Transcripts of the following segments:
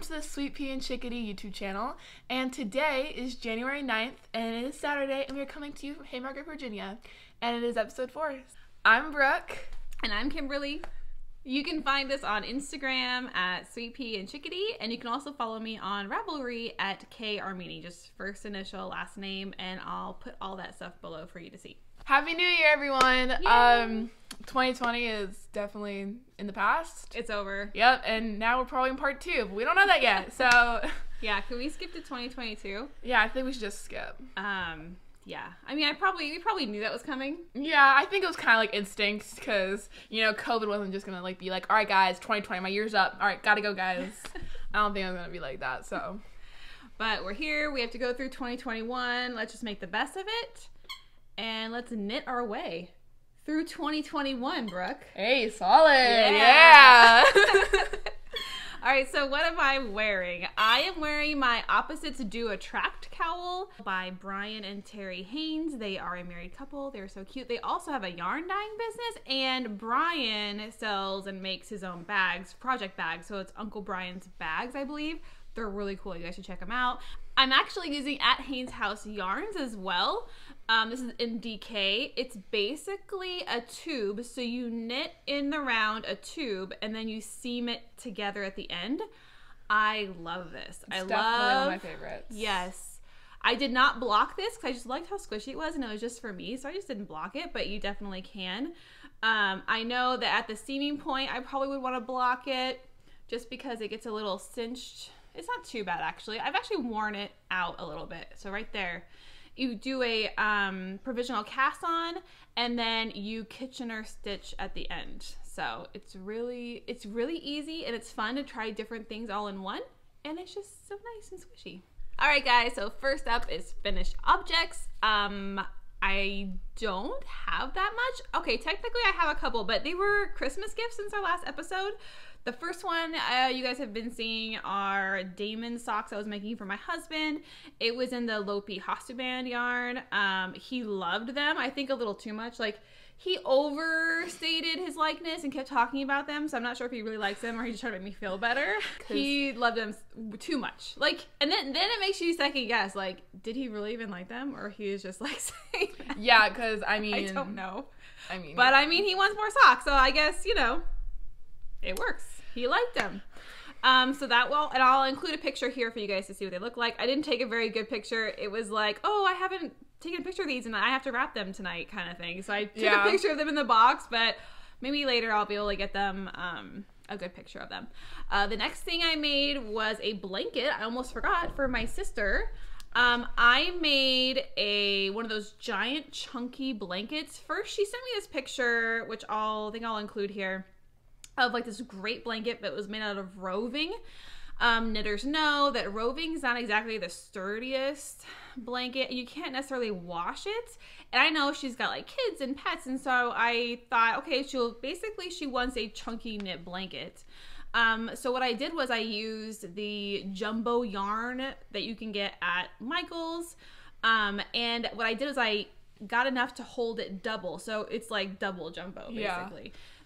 welcome to the Sweet Pea and Chickadee YouTube channel. And today is January 9th, and it is Saturday, and we're coming to you from Haymarket, Virginia. And it is episode 4. I'm Brooke. And I'm Kimberly. You can find us on Instagram at Sweet Pea and Chickadee, and you can also follow me on Ravelry at K Armeni, just first initial, last name, and I'll put all that stuff below for you to see. Happy New Year, everyone. Um, 2020 is definitely in the past. It's over. Yep, and now we're probably in part two, but we don't know that yet. So, Yeah, can we skip to 2022? yeah, I think we should just skip. Um, yeah. I mean, I probably we probably knew that was coming. Yeah, I think it was kind of like instincts because you know COVID wasn't just gonna like be like, all right, guys, 2020, my year's up. All right, gotta go, guys. I don't think I'm gonna be like that. So But we're here. We have to go through 2021. Let's just make the best of it. And let's knit our way through 2021, Brooke. hey, solid. Yeah. Yeah. All right, so what am I wearing? I am wearing my Opposites Do Attract cowl by Brian and Terri Haynes. They are a married couple. They're so cute. They also have a yarn dyeing business, and Brian sells and makes his own bags, project bags. So it's Uncle Brian's bags, I believe. They're really cool. You guys should check them out. I'm actually using at Haynes House yarns as well. Um, this is in DK. It's basically a tube. So you knit in the round a tube and then you seam it together at the end. I love this. I It's love definitely one of my favorites. Yes. I did not block this because I just liked how squishy it was and it was just for me. So I just didn't block it, but you definitely can. Um, I know that at the seaming point, I probably would want to block it just because it gets a little cinched. It's not too bad actually. I've actually worn it out a little bit. So right there, you do a um, provisional cast on and then you Kitchener stitch at the end. So it's really it's really easy and it's fun to try different things all in one and it's just so nice and squishy. All right, guys. So first up is finished objects. Um, I don't have that much. Okay, technically I have a couple, but they were Christmas gifts since our last episode. The first one uh, you guys have been seeing are Damon socks I was making for my husband. It was in the Lopi Hosuband yarn. Um, he loved them. I think a little too much. Like he overstated his likeness and kept talking about them. So I'm not sure if he really likes them or he's just trying to make me feel better. He loved them too much. Like, and then then it makes you second guess. Like, did he really even like them, or he was just like saying? that? Yeah, because I mean, I don't know. I mean, But I mean, he wants more socks, so I guess you know, it works. He liked them. Um, so that well, and I'll include a picture here for you guys to see what they look like. I didn't take a very good picture. It was like, oh, I haven't taken a picture of these, and I have to wrap them tonight, kind of thing. So I took Yeah. a picture of them in the box, but maybe later I'll be able to get them um, a good picture of them. Uh, the next thing I made was a blanket. I almost forgot for my sister. Um, I made a one of those giant chunky blankets. First, she sent me this picture, which I'll I think I'll include here, of like this great blanket that was made out of roving. Um, knitters know that roving is not exactly the sturdiest blanket. You can't necessarily wash it. And I know she's got like kids and pets, and so I thought, okay, she'll basically she wants a chunky knit blanket. Um, so what I did was I used the jumbo yarn that you can get at Michael's. Um, and what I did is I got enough to hold it double. So it's like double jumbo Yeah.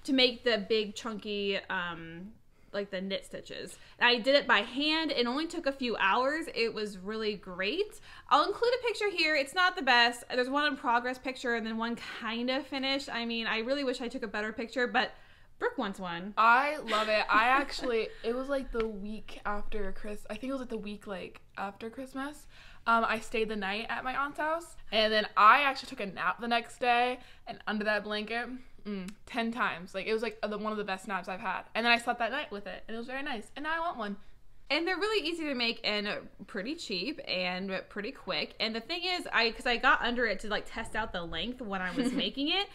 To make the big chunky um like the knit stitches. I did it by hand. It only took a few hours. It was really great. I'll include a picture here. It's not the best. There's one in progress picture and then one kind of finished. I mean, I really wish I took a better picture, but Brooke wants one. I love it. I actually, it was like the week after Chris. I think it was like the week like after Christmas. Um, I stayed the night at my aunt's house, and then I actually took a nap the next day, and under that blanket, mm, ten times. Like it was like the, one of the best naps I've had. And then I slept that night with it, and it was very nice. And now I want one. and they're really easy to make and pretty cheap and pretty quick and the thing is i because i got under it to like test out the length when i was making it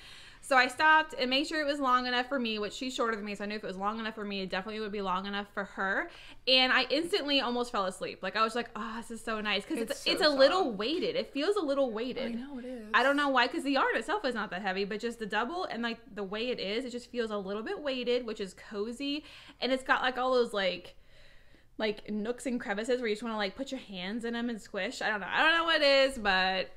so i stopped and made sure it was long enough for me which she's shorter than me so i knew if it was long enough for me it definitely would be long enough for her. And i instantly almost fell asleep. Like i was like oh this is so nice because it's, It's so it's a little weighted. It feels a little weighted. I know it is. I don't know why, because the yarn itself is not that heavy, but just the double and like the way it is, it just feels a little bit weighted, which is cozy, and it's got like all those like like nooks and crevices where you just want to like put your hands in them and squish. I don't know, I don't know what it is, but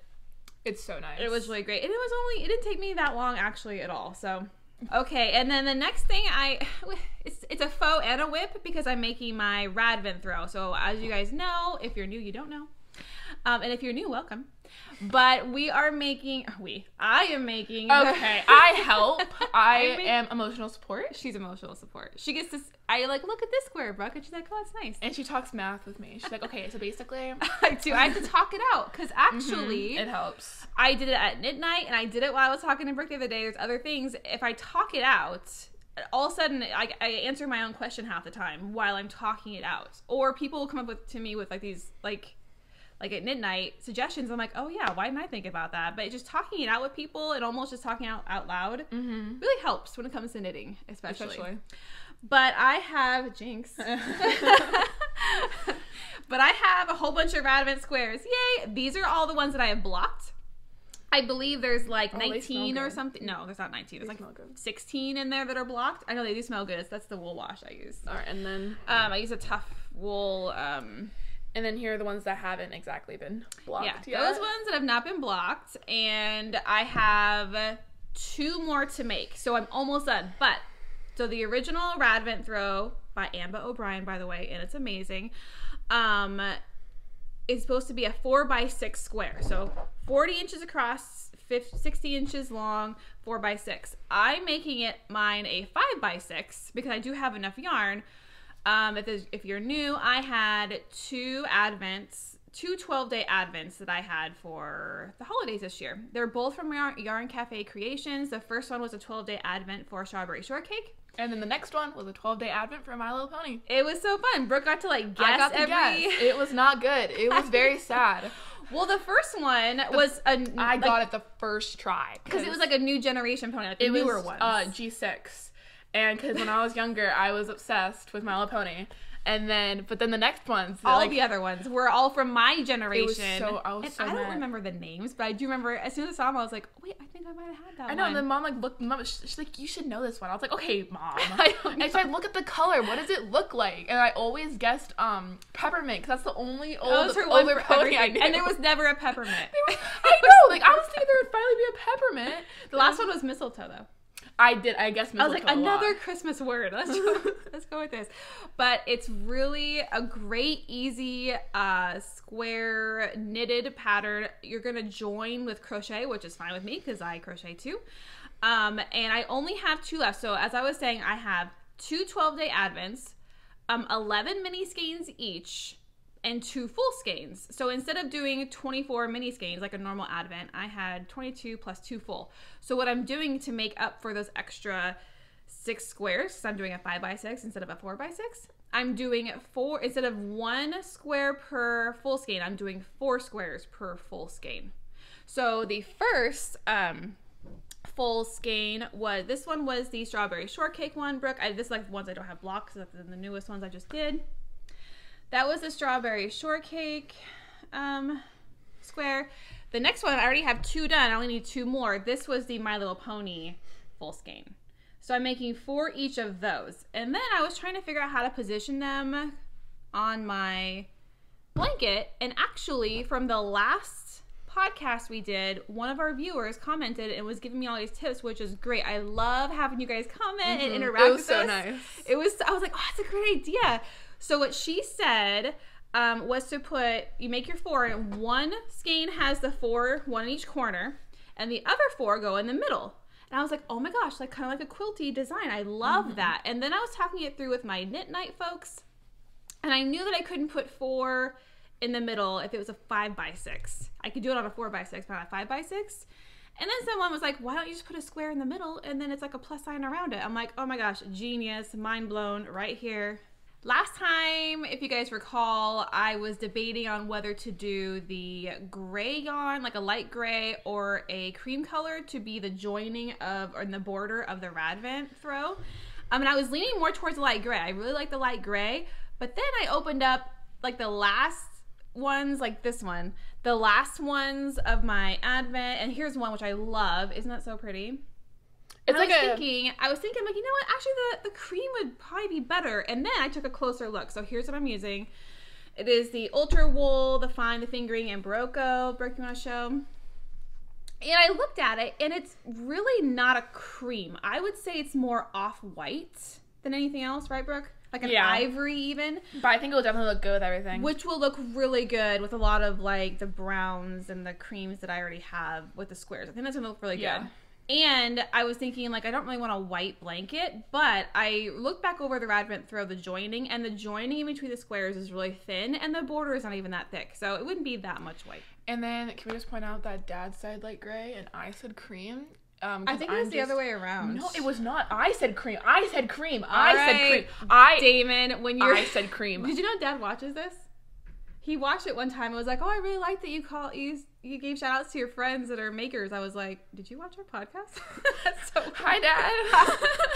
It's so nice. it was really great, and it was only it didn't take me that long actually at all. So Okay, and then the next thing I it's it's a faux and a whip because I'm making my Radvent throw. So as you guys know, if you're new, you don't know. Um, and if you're new, welcome. But we are making we I am making Okay, I help. I make- am emotional support. She's emotional support. She gets this. I like look at this square, Brooke, and she's like, "Oh, it's nice." And she talks math with me. She's like, okay, so basically, I do. I have to talk it out because mm-hmm. actually, it helps. I did it at midnight, and I did it while I was talking to Brooke the other day. There's other things. If I talk it out, all of a sudden I, I answer my own question half the time while I'm talking it out. Or people will come up with to me with like these like like at midnight suggestions. I'm like, oh yeah, why didn't I think about that? But just talking it out with people and almost just talking out out loud Mm-hmm. really helps when it comes to knitting, especially. Especially. But I have Jinx. but I have a whole bunch of Radvent squares. Yay! These are all the ones that I have blocked. I believe there's like Oh, 19 or good. something. No, there's not 19. There's They like 16 in there that are blocked. I know they do smell good. That's the wool wash I use. All right, and then Um, I use a tough wool. Um, and then here are the ones that haven't exactly been blocked yeah, yet. those ones that have not been blocked, and I have two more to make, so I'm almost done. But so the original Radvent throw by Ambah O'Brien, by the way, and it's amazing. Um, is supposed to be a four by six square, so 40 inches across, 50, 60 inches long, four by six. I'm making it mine a five by six because I do have enough yarn. Um, if, if you're new, I had two advents, two 12 day advents that I had for the holidays this year. They're both from Yarn, Yarn Cafe Creations. The first one was a 12 day advent for strawberry shortcake. And then the next one was a 12 day advent for My Little Pony. It was so fun. Brooke got to like guess I got the every. guess. It was not good. It was very sad. Well, the first one was a. I got it the first try because it was like a new generation pony, like the it newer was ones. uh, G6, and because when I was younger, I was obsessed with My Little Pony, and then but then the next ones, all like, the other ones were all from my generation. so- I was and so I don't mad. remember the names, but I do remember as soon as I saw them, I was like, wait, I think I might have had that I know, one. and then mom like looked. Mom, she's like, "You should know this one." I was like, "Okay, mom." I and so I look at the color. What does it look like? And I always guessed um peppermint because that's the only That old was her older pony I knew. and there was never a peppermint. I know, like I was thinking there would finally be a peppermint. The last one was mistletoe, though. I did. I guess I was like, mistletoe a lot. another Christmas word. Let's go, let's go with this. But it's really a great, easy, uh, square knitted pattern. You're gonna join with crochet, which is fine with me because I crochet too. Um, and I only have two left. So as I was saying, I have two 12 day advents, um, 11 mini skeins each, and two full skeins. So instead of doing 24 mini skeins like a normal advent, I had 22 plus two full. So what I'm doing to make up for those extra six squares, because I'm doing a five by six instead of a four by six, I'm doing four instead of one square per full skein. I'm doing four squares per full skein. So the first um, full skein was this one was the strawberry shortcake one. Brooke, I, this is like the ones I don't have blocks. That's the newest ones I just did. That was the strawberry shortcake um, square. The next one, I already have two done. I only need two more. This was the My Little Pony full skein. So I'm making four each of those. And then I was trying to figure out how to position them on my blanket. And actually, from the last podcast we did, one of our viewers commented and was giving me all these tips, which is great. I love having you guys comment and Mhm. interact It was with so us. nice. It was. I was like, oh, that's a great idea. So what she said um, was to put you make your four, and one skein has the four, one in each corner, and the other four go in the middle. And I was like, oh my gosh, like kind of like a quilty design. I love that. And then I was talking it through with my knit night folks, and I knew that I couldn't put four in the middle if it was a five by six. I could do it on a four by six, but on a five by six. And then someone was like, why don't you just put a square in the middle and then it's like a plus sign around it? I'm like, oh my gosh, genius, mind blown right here. Last time, if you guys recall, I was debating on whether to do the gray yarn, like a light gray, or a cream color to be the joining of or in the border of the Radvent throw. Um, and I was leaning more towards the light gray. I really like the light gray, but then I opened up like the last ones, like this one, the last ones of my Advent, and here's one which I love. Isn't that so pretty? It's I like was a thinking, I was thinking, like, you know what? Actually, the, the cream would probably be better. And then I took a closer look. So here's what I'm using. It is the Ultra Wool, the Fine, the Fingering, and Berroco. Brooke, you want to show? And I looked at it, and it's really not a cream. I would say it's more off white than anything else, right, Brooke? Like an Yeah. ivory, even, But I think it will definitely look good with everything. which will look really good with a lot of like the browns and the creams that I already have with the squares. I think that's gonna look really good. And I was thinking, like, I don't really want a white blanket, but I looked back over the Radvent throw the joining, and the joining in between the squares is really thin, and the border is not even that thick, so it wouldn't be that much white. and then can we just point out that Dad said light gray and I said cream? Um, I think it I'm was the just- other way around. No, it was not. I said cream. I said cream. I said right. cream. I Damon, when you're I said cream. Did you know Dad watches this? He watched it one time and was like, "Oh, I really like that you call you you gave shout outs to your friends that are makers." I was like, "Did you watch our podcast?" that's so Hi, Dad.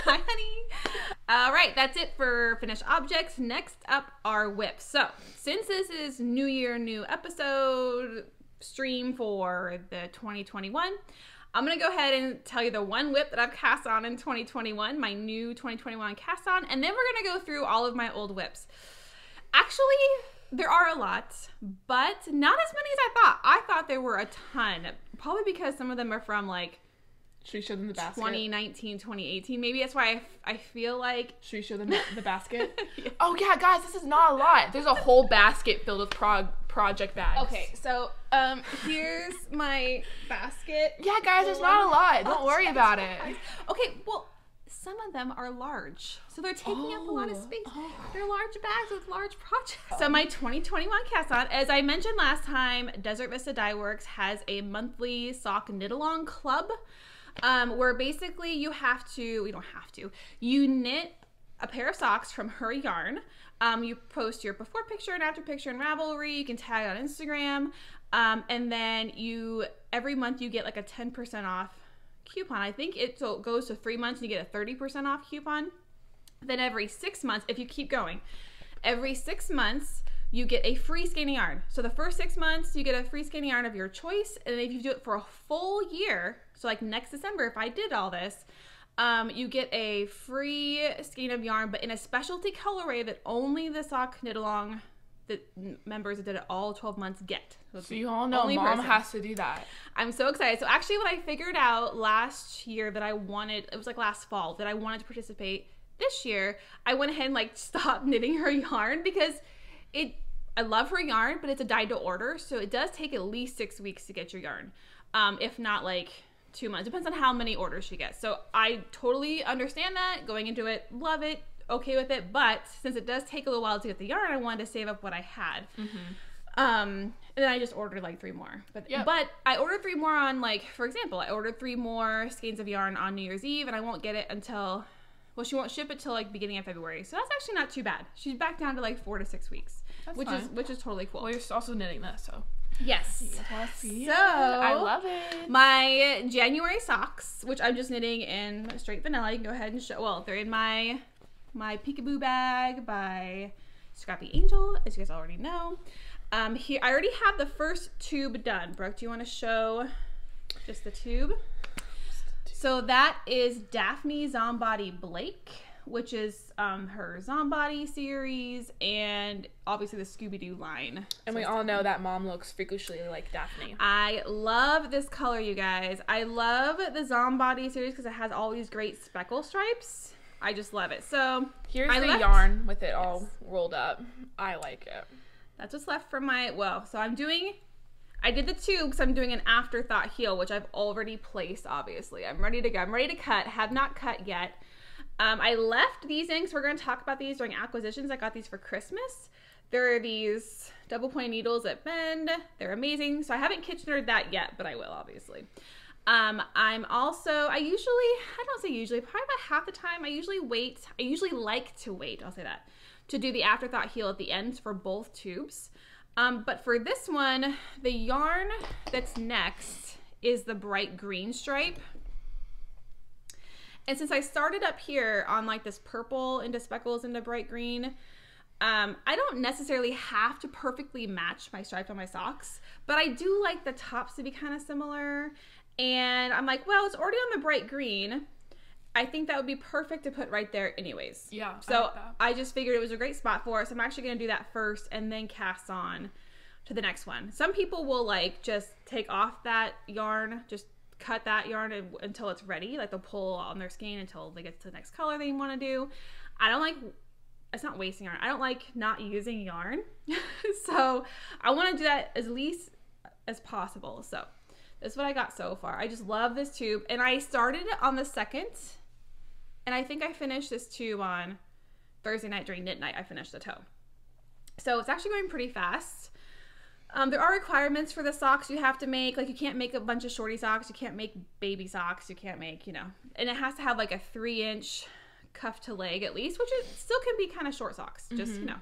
Hi, honey. All right, that's it for finished objects. Next up are whips. So, since this is New Year, new episode stream for the 2021, I'm going to go ahead and tell you the one whip that I've cast on in 2021, my new 2021 cast on, and then we're going to go through all of my old whips. Actually, there are a lot, but not as many as I thought. I thought there were a ton, probably because some of them are from like Should we show them the basket? 2019 2018 maybe that's why I, I feel like Should we show them the basket? Yeah. Oh yeah, guys, this is not a lot. There's a whole basket filled with prog project bags. okay so um here's my basket Yeah, guys, there's not a lot. Don't Oh, worry about it. okay well some of them are large. So they're taking up a lot of Oh. space. Oh. they're large bags with large projects. So my 2021 cast on as i mentioned last time desert vista dye works has a monthly sock knit along club um, where basically you have to you don't have to you knit a pair of socks from her yarn. Um, you post your before picture and after picture in ravelry. You can tag on instagram. Um, and then you every month you get like a 10% off coupon. I think it so it goes to three months and you get a 30% off coupon. Then every six months if you keep going every six months you get a free skein yarn. So the first six months you get a free skein yarn of your choice. And if you do it for a full year so like next december if i did all this um, you get a free skein of yarn but in a specialty colorway that only the sock knit along the members that did it all 12 months get so you all know mom person. has to do that. I'm so excited. So actually what I figured out last year that I wanted it was like last fall that I wanted to participate this year, I went ahead and like stopped knitting her yarn because it I love her yarn, but it's a dyed to order, so it does take at least six weeks to get your yarn. Um, if not like two months. Depends on how many orders she gets. So I totally understand that. Going into it, love it, okay with it. But since it does take a little while to get the yarn, I wanted to save up what I had. Um, and then I just ordered like three more. But Yep. but I ordered three more on like for example, I ordered three more skeins of yarn on New Year's Eve, and I won't get it until well, she won't ship it till like beginning of February. So that's actually not too bad. She's back down to like four to six weeks, That's which is which is totally cool. Well, you're also knitting this, so. yes. So So I love it. my January socks, which I'm just knitting in straight vanilla. You can go ahead and show. Well, they're in my my Peekaboo bag by Scrappy Angel, as you guys already know. Um, here I already have the first tube done. Brooke, do you want to show just the tube? So that is Daphne Zombody Blake, which is um, her Zombody series, and obviously the Scooby Doo line. And we all know that mom looks freakishly like Daphne. I love this color, you guys. I love the Zombody series because it has all these great speckle stripes. I just love it. So Here's I the left- yarn with it all rolled up. I like it. that's what's left for my well. So I'm doing. I did the two because I'm doing an afterthought heel, which I've already placed. Obviously, I'm ready to go. I'm ready to cut. Have not cut yet. Um, I left these in because we're going to talk about these during acquisitions. I got these for Christmas. There are these double point needles that bend. They're amazing. So I haven't Kitchenered that yet, but I will obviously. Um, I'm also I usually I don't say usually probably about half the time I usually wait. I usually like to wait. I'll say that to do the afterthought heel at the end for both tubes. Um, but for this one, the yarn that's next is the bright green stripe. And since I started up here on like this purple into speckles into bright green, um, I don't necessarily have to perfectly match my stripes on my socks, but I do like the tops to be kind of similar. And I'm like, well, it's already on the bright green. I think that would be perfect to put right there, anyways. Yeah, I So that. I just figured it was a great spot for us. I'm actually going to do that first and then cast on to the next one. Some people will like just take off that yarn, just cut that yarn until it's ready. Like they'll pull on their skein until they get to the next color they want to do. I don't like. It's not wasting yarn. I don't like not using yarn. so I want to do that as least as possible. So is what I got so far. I just love this tube, and I started it on the second, and I think I finished this tube on Thursday night during knit night. I finished the toe. So it's actually going pretty fast. Um, there are requirements for the socks you have to make. Like you can't make a bunch of shorty socks. You can't make baby socks. You can't make, you know, and it has to have like a three inch cuff to leg at least, which is still can be kind of short socks. Just you know.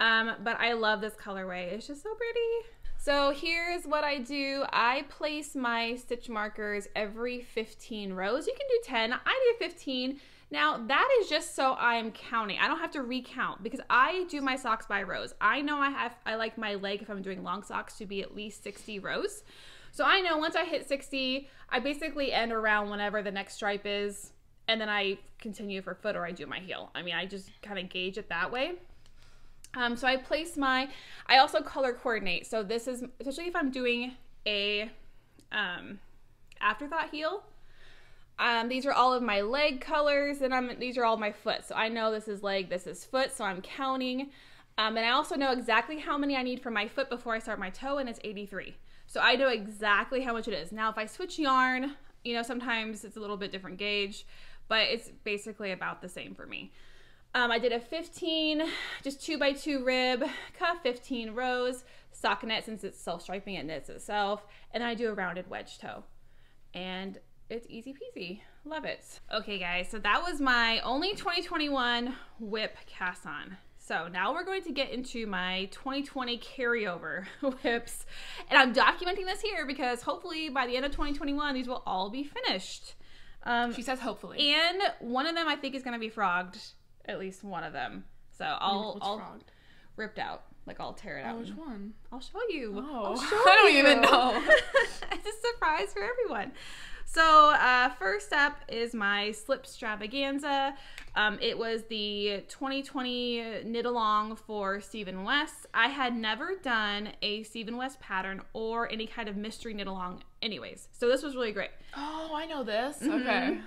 Um, but I love this colorway. It's just so pretty. So here's what I do. I place my stitch markers every 15 rows. You can do 10. I do 15. Now that is just so I'm counting. I don't have to recount because I do my socks by rows. I know I have I like my leg if I'm doing long socks to be at least 60 rows. So I know once I hit 60, I basically end around whenever the next stripe is and then I continue for foot or I do my heel. I mean, I just kind of gauge it that way. Um, so I place my, I also color coordinate. So this is, especially if I'm doing a um, afterthought heel, um, these are all of my leg colors and I'm, these are all my foot. So I know this is leg, this is foot, so I'm counting. Um, and I also know exactly how many I need for my foot before I start my toe and it's 83. So I know exactly how much it is. Now if I switch yarn, you know, sometimes it's a little bit different gauge, but it's basically about the same for me. Um, I did a 15, just two by two rib, cuff 15 rows, stockinette since it's self-striping, it knits itself, and then I do a rounded wedge toe. And it's easy peasy. Love it. Okay guys, so that was my only 2021 whip cast on. So now we're going to get into my 2020 carryover whips. And I'm documenting this here because hopefully by the end of 2021, these will all be finished. Um, She says hopefully. and one of them I think is going to be frogged. At least one of them. So I'll, I'll frogged? ripped out. Like I'll tear it Oh, out. which and- one? I'll show you. Oh, I'll show I don't you. even know. it's a surprise for everyone. So uh, first up is my Slipstravaganza. Um, it was the 2020 knit along for Stephen West. I had never done a Stephen West pattern or any kind of mystery knit along, anyways. So this was really great. Oh, I know this. Mm-hmm. Okay.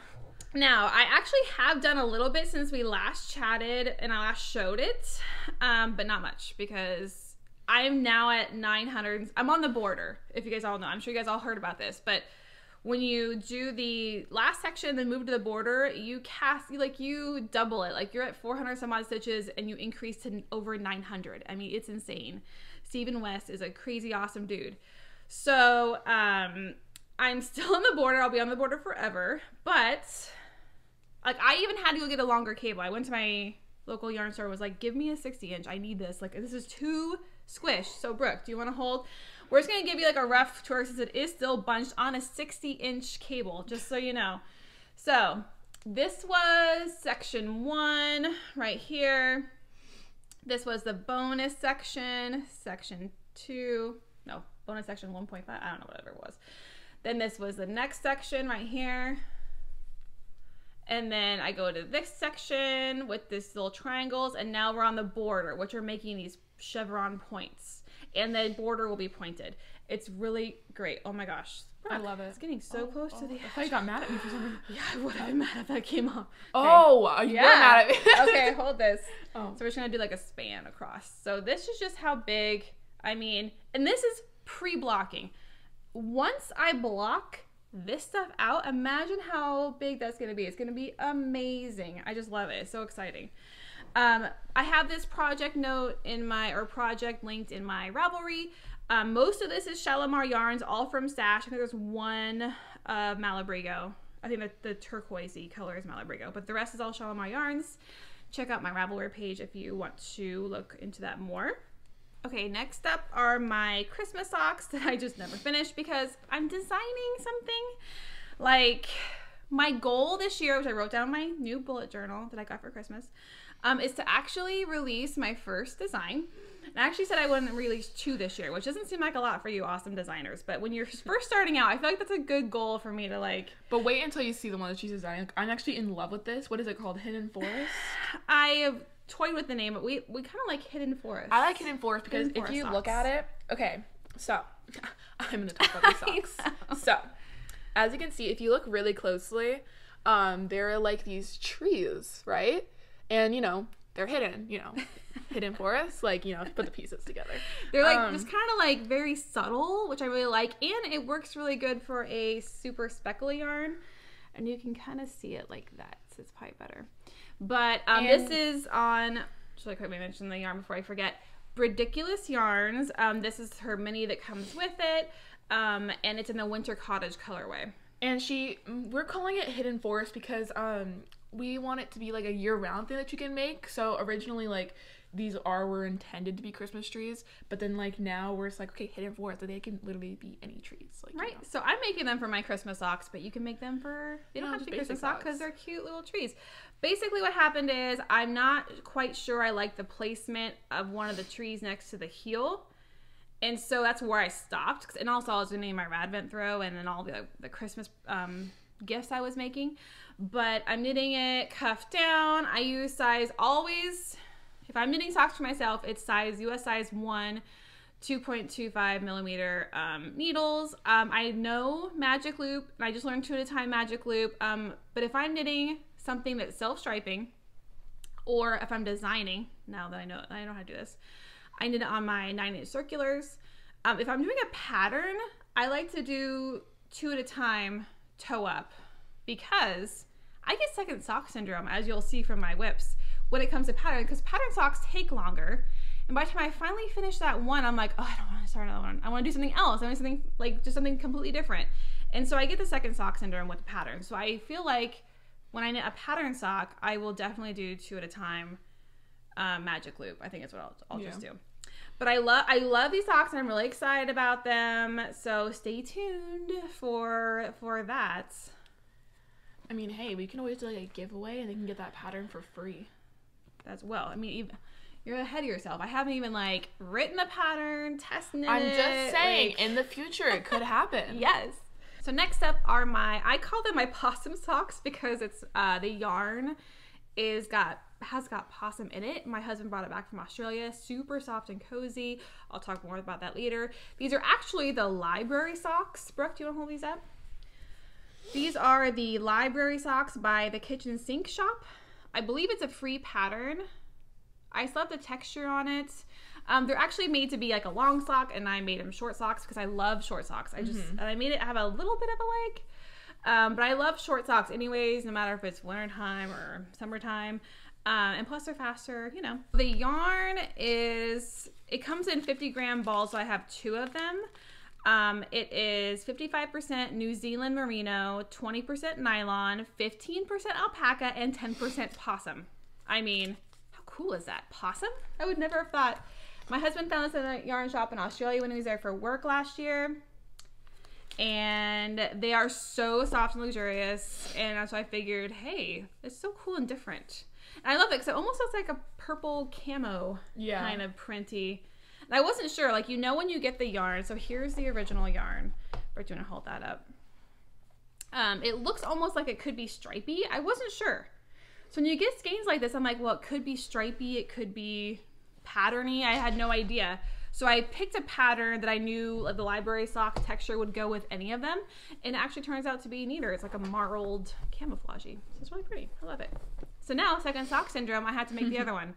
Now, I actually have done a little bit since we last chatted and I last showed it, um, but not much because I'm now at 900. I'm on the border, if you guys all know. I'm sure you guys all heard about this, but when you do the last section, then move to the border, you cast, like you double it. Like you're at 400 some odd stitches and you increase to over 900. I mean, it's insane. Stephen West is a crazy awesome dude. So, um, I'm still on the border. I'll be on the border forever, but like I even had to go get a longer cable. I went to my local yarn store was like, give me a 60 inch. I need this. Like this is too squish. So Brooke, do you want to hold? We're just gonna give you like a rough tour since it is still bunched on a 60 inch cable, just so you know. So this was section one right here. This was the bonus section, section two. No, bonus section 1.5. I don't know, whatever it was. Then this was the next section right here. And then I go to this section with these little triangles, and now we're on the border, which are making these chevron points. And the border will be pointed. It's really great. Oh my gosh. I love it. It's getting so oh, close to oh, the edge. I thought you got mad at me for some reason. Yeah, I would have been mad if that came off. Oh, you were mad at me. okay, hold this. Oh. So we're just gonna do like a span across. So this is just how big, I mean, and this is pre-blocking. Once I block this stuff out, imagine how big that's gonna be. It's gonna be amazing. I just love it. It's so exciting. Um, I have this project note in my, or project linked in my Ravelry. Um, most of this is Shalimar yarns, all from Stash. I think there's one uh, Malabrigo. I think that the turquoisey color is Malabrigo, but the rest is all Shalimar yarns. Check out my Ravelry page if you want to look into that more. Okay, next up are my Christmas socks that I just never finished because I'm designing something. Like, my goal this year, which I wrote down in my new bullet journal that I got for Christmas, um, is to actually release my first design. And I actually said I wouldn't release two this year, which doesn't seem like a lot for you awesome designers. But when you're first starting out, I feel like that's a good goal for me to like. But wait until you see the one that she's designing. I'm actually in love with this. What is it called? Hidden Forest? I have toyed with the name, but we we kind of like Hidden Forest. I like Hidden Forest because Hidden if you Forest look at it, okay, so I'm gonna talk about these socks. So as you can see, if you look really closely, um, there are like these trees, right? And you know, they're hidden, you know, hidden forest. Like, you know, put the pieces together. They're like Um, just kind of like very subtle, which I really like, and it works really good for a super speckly yarn. And you can kind of see it like that, so it's probably better. But um, this is on. Should I quickly mention the yarn before I forget? Ridiculous yarns. Um, this is her mini that comes with it, um, and it's in the winter cottage colorway. And she, we're calling it Hidden Forest because um we want it to be like a year-round thing that you can make. So originally, like these are were intended to be Christmas trees, but then like now we're just like okay, Hidden Forest, so they can literally be any trees, like you Right. know. So I'm making them for my Christmas socks, but you can make them for they don't No, have to be Christmas socks because they're cute little trees. Basically, what happened is I'm not quite sure I like the placement of one of the trees next to the heel. And so that's where I stopped. And also, I was doing my Radvent throw and then all the the Christmas um, gifts I was making. But I'm knitting it cuffed down. I use size always. If I'm knitting socks for myself, it's size US size one, 2.25 millimeter um, needles. Um, I know Magic Loop, and I just learned two at a time Magic Loop. Um, but if I'm knitting something that's self striping, or if I'm designing, now that I know I know how to do this, I knit it on my nine inch circulars. Um, if I'm doing a pattern, I like to do two at a time toe up because I get second sock syndrome, as you'll see from my whips, when it comes to pattern, because pattern socks take longer. And by the time I finally finish that one, I'm like, oh, I don't want to start another one. I want to do something else. I want something like just something completely different. And so I get the second sock syndrome with the pattern. So I feel like when I knit a pattern sock, I will definitely do two at a time. Um, magic loop, I think is what I'll, I'll just do. But I love I love these socks and I'm really excited about them. So stay tuned for for that. I mean, hey, we can always do like a giveaway, and they can get that pattern for free. as well. I mean, even, you're ahead of yourself. I haven't even like written a pattern, tested it. I'm just saying, like- in the future, it could happen. yes. So next up are my I call them my possum socks because it's uh, the yarn is got has got possum in it. My husband brought it back from Australia. Super soft and cozy. I'll talk more about that later. These are actually the library socks. Brooke, do you want to hold these up? These are the library socks by the Kitchen Sink Shop. I believe it's a free pattern. I still have the texture on it. Um, they're actually made to be like a long sock, and I made them short socks because I love short socks. I just and I made it have a little bit of a leg, um, but I love short socks anyways, no matter if it's wintertime or summertime. Um, and plus they're faster, you know. The yarn is it comes in 50 gram balls, so I have two of them. Um, it is 55% New Zealand merino, 20% nylon, 15% alpaca, and 10% possum. I mean, how cool is that? Possum? I would never have thought. My husband found this in a yarn shop in Australia when he was there for work last year. And they are so soft and luxurious. And so I figured, hey, it's so cool and different. And I love it because it almost looks like a purple camo Yeah. kind of printy. And I wasn't sure, like you know when you get the yarn. So here's the original yarn. Do you want to hold that up? Um, it looks almost like it could be stripy. I wasn't sure. So when you get skeins like this, I'm like, well, it could be stripy, it could be patterny. I had no idea. So I picked a pattern that I knew like, the library sock texture would go with any of them, and it actually turns out to be neater. It's like a marled camouflagey. So it's really pretty. I love it. So now, second sock syndrome, I had to make the other one,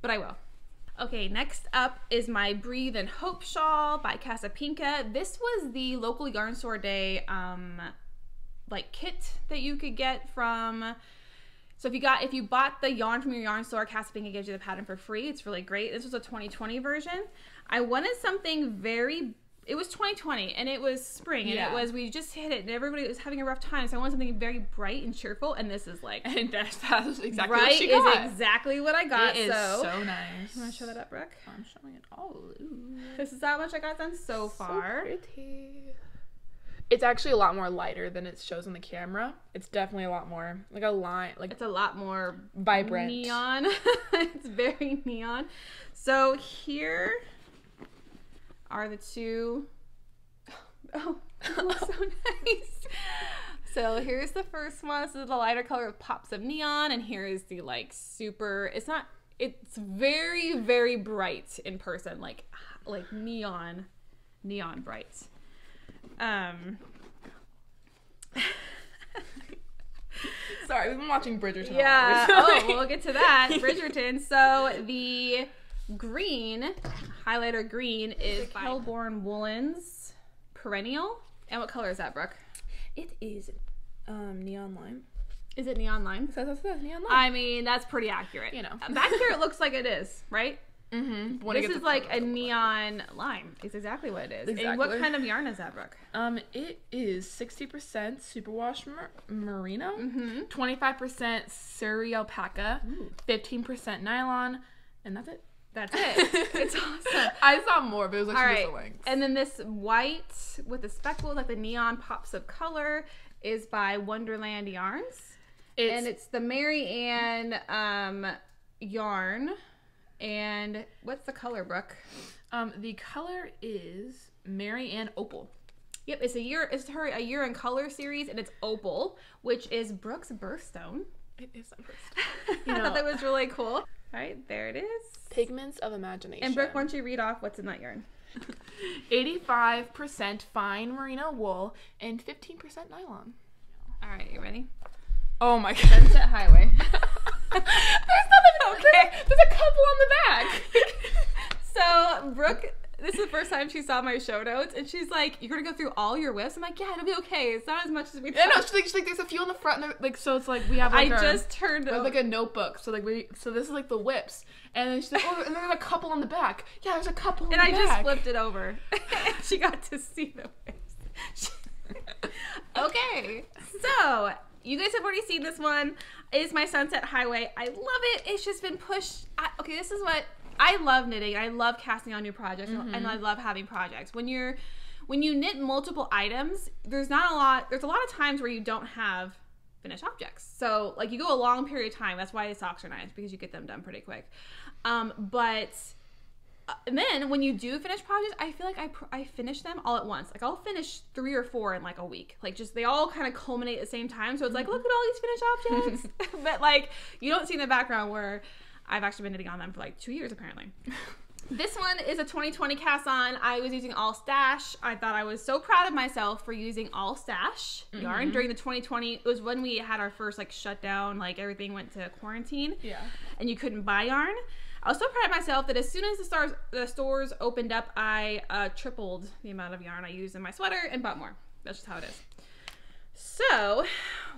but I will. Okay, next up is my Breathe and Hope shawl by Casapinka. This was the local yarn store day um, like kit that you could get from. So if you got if you bought the yarn from your yarn store, Casapinka gives you the pattern for free. It's really great. This was a 2020 version. I wanted something very. It was 2020 and it was spring and Yeah. it was we just hit it and everybody was having a rough time. So I wanted something very bright and cheerful and this is like And that's, that's exactly right what she is got. exactly what I got. It is so, so, nice. you want to show that up, Brooke? I'm showing it all. Ooh. This is how much I got done so far. So pretty. It's actually a lot more lighter than it shows on the camera. It's definitely a lot more like a line, like it's a lot more vibrant. neon. it's very neon. So here are the two Oh, looks so nice. So here's the first one. This is the lighter color with pops of neon, and here is the like super. It's not. It's very very bright in person, like like neon, neon bright. Um, Sorry, we've been watching Bridgerton. Yeah. oh, we'll get to that. Bridgerton. So the green highlighter green is fine. Kelbourne Woolens Perennial. And what color is that, Brooke? It is um neon lime. Is it neon lime? It says it says neon lime. I mean, that's pretty accurate. You know. back here it looks like it is, right? Mm-hmm. this is like a neon lime. It's exactly what it is. And what kind of yarn is that, Brooke? Um, it is sixty percent superwash mer- merino, Mm-hmm. twenty five percent suri alpaca, fifteen percent nylon, and that's it. That's it. it's awesome. I saw more, but it was like actually right. just the length. And then this white with the speckles, like the neon pops of color, is by Wonderland Yarns. It's, and it's the Mary Ann um, yarn. And what's the color, Brooke? um the color is Mary Ann Opal. Yep, it's a year. It's her a year in color series, and it's opal, which is Brooke's birthstone. It is my first. I know- thought that was really cool. All right, there it is. Pigments of imagination. And Brooke, why don't you read off what's in that yarn? eighty-five percent fine merino wool and fifteen percent nylon. All right, you ready? Oh my god. Sunset Highway. There's. There's a couple on the back. So Brooke, this is the first time she saw my show notes, and she's like, "You're gonna go through all your whips." I'm like, "Yeah, it'll be okay. It's not as much as we Yeah, thought." no, she's like, she's like, there's a few on the front, and like, so it's like we have like I our, just turned over. like a notebook. So like we, so this is like the whips, and then she's like, oh, and there's a couple on the back. Yeah, there's a couple. On and I just flipped it over. and she got to see the whips. okay, so you guys have already seen this one. It is my Sunset Highway. I love it. It's just been pushed. I, okay, this is what I love knitting. I love casting on new projects, and I love having projects. When you're when you knit multiple items, there's not a lot. There's a lot of times where you don't have finished objects. So like you go a long period of time. That's why the socks are nice because you get them done pretty quick. Um, but and then when you do finish projects, I feel like I pr- I finish them all at once. Like I'll finish three or four in like a week. Like just they all kind of culminate at the same time. So it's like mm-hmm. look at all these finished objects. but like you don't see in the background where I've actually been knitting on them for like two years apparently. This one is a 2020 cast on. I was using all stash. I thought I was so proud of myself for using all stash yarn mm-hmm. during the 2020. It was when we had our first like shutdown, like everything went to quarantine Yeah. and you couldn't buy yarn. I was so proud of myself that as soon as the stars the stores opened up, I uh, tripled the amount of yarn I used in my sweater and bought more. That's just how it is. So,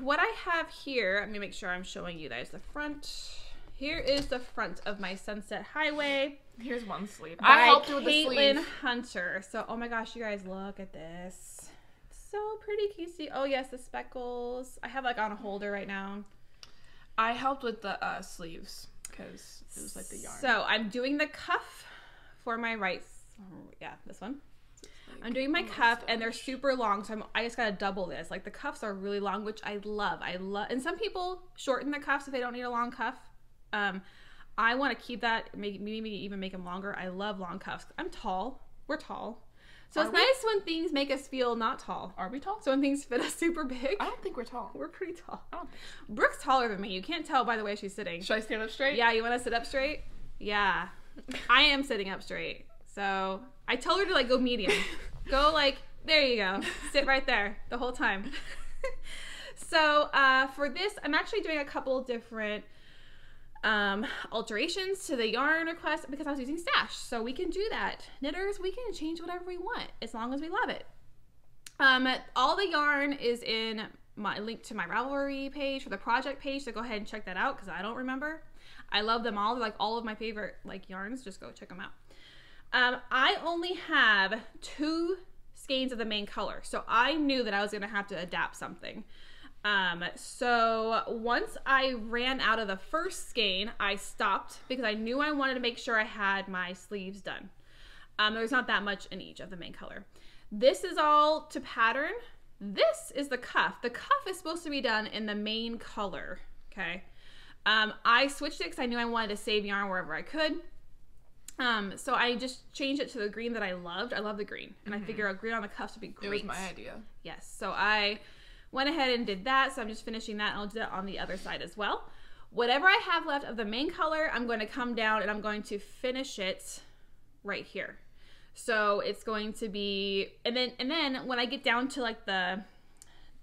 what I have here, I'm gonna make sure I'm showing you guys the front. Here is the front of my Sunset Highway Here's one sleeve. I helped with the Caitlin sleeve. Hunter. So, oh my gosh, you guys, look at this. So pretty, see? Oh yes, the speckles. I have like on a holder right now. I helped with the uh, sleeves because it was like the yarn. So I'm doing the cuff for my right. Yeah, this one. I'm doing my cuff, and they're super long, so I'm, I just gotta double this. Like the cuffs are really long, which I love. I love, and some people shorten the cuffs if they don't need a long cuff. Um, I want to keep that, make, maybe even make them longer. I love long cuffs. I'm tall. We're tall, so Are it's we? nice when things make us feel not tall. Are we tall? So when things fit us super big, I don't think we're tall. we're pretty tall. I don't. Brooke's taller than me. You can't tell by the way she's sitting. Should I stand up straight? Yeah, you want to sit up straight? Yeah. I am sitting up straight. So I told her to like go medium. go like, there you go. Sit right there the whole time. so uh, for this, I'm actually doing a couple different um, alterations to the yarn request because I was using stash. So we can do that. Knitters, we can change whatever we want as long as we love it. Um, all the yarn is in my link to my Ravelry page for the project page. So go ahead and check that out because I don't remember. I love them all. They're like all of my favorite like yarns. Just go check them out. Um, I only have two skeins of the main color, so I knew that I was gonna have to adapt something. Um, so once I ran out of the first skein, I stopped because I knew I wanted to make sure I had my sleeves done. Um, there's not that much in each of the main color. This is all to pattern. This is the cuff. The cuff is supposed to be done in the main color. Okay. Um, I switched it because I knew I wanted to save yarn wherever I could. Um, so I just changed it to the green that I loved. I love the green, and I figure a green on the cuffs would be It great. was my idea. Yes. So I went ahead and did that. So I'm just finishing that, and I'll do that on the other side as well. Whatever I have left of the main color, I'm going to come down and I'm going to finish it right here. So it's going to be, and then and then when I get down to like the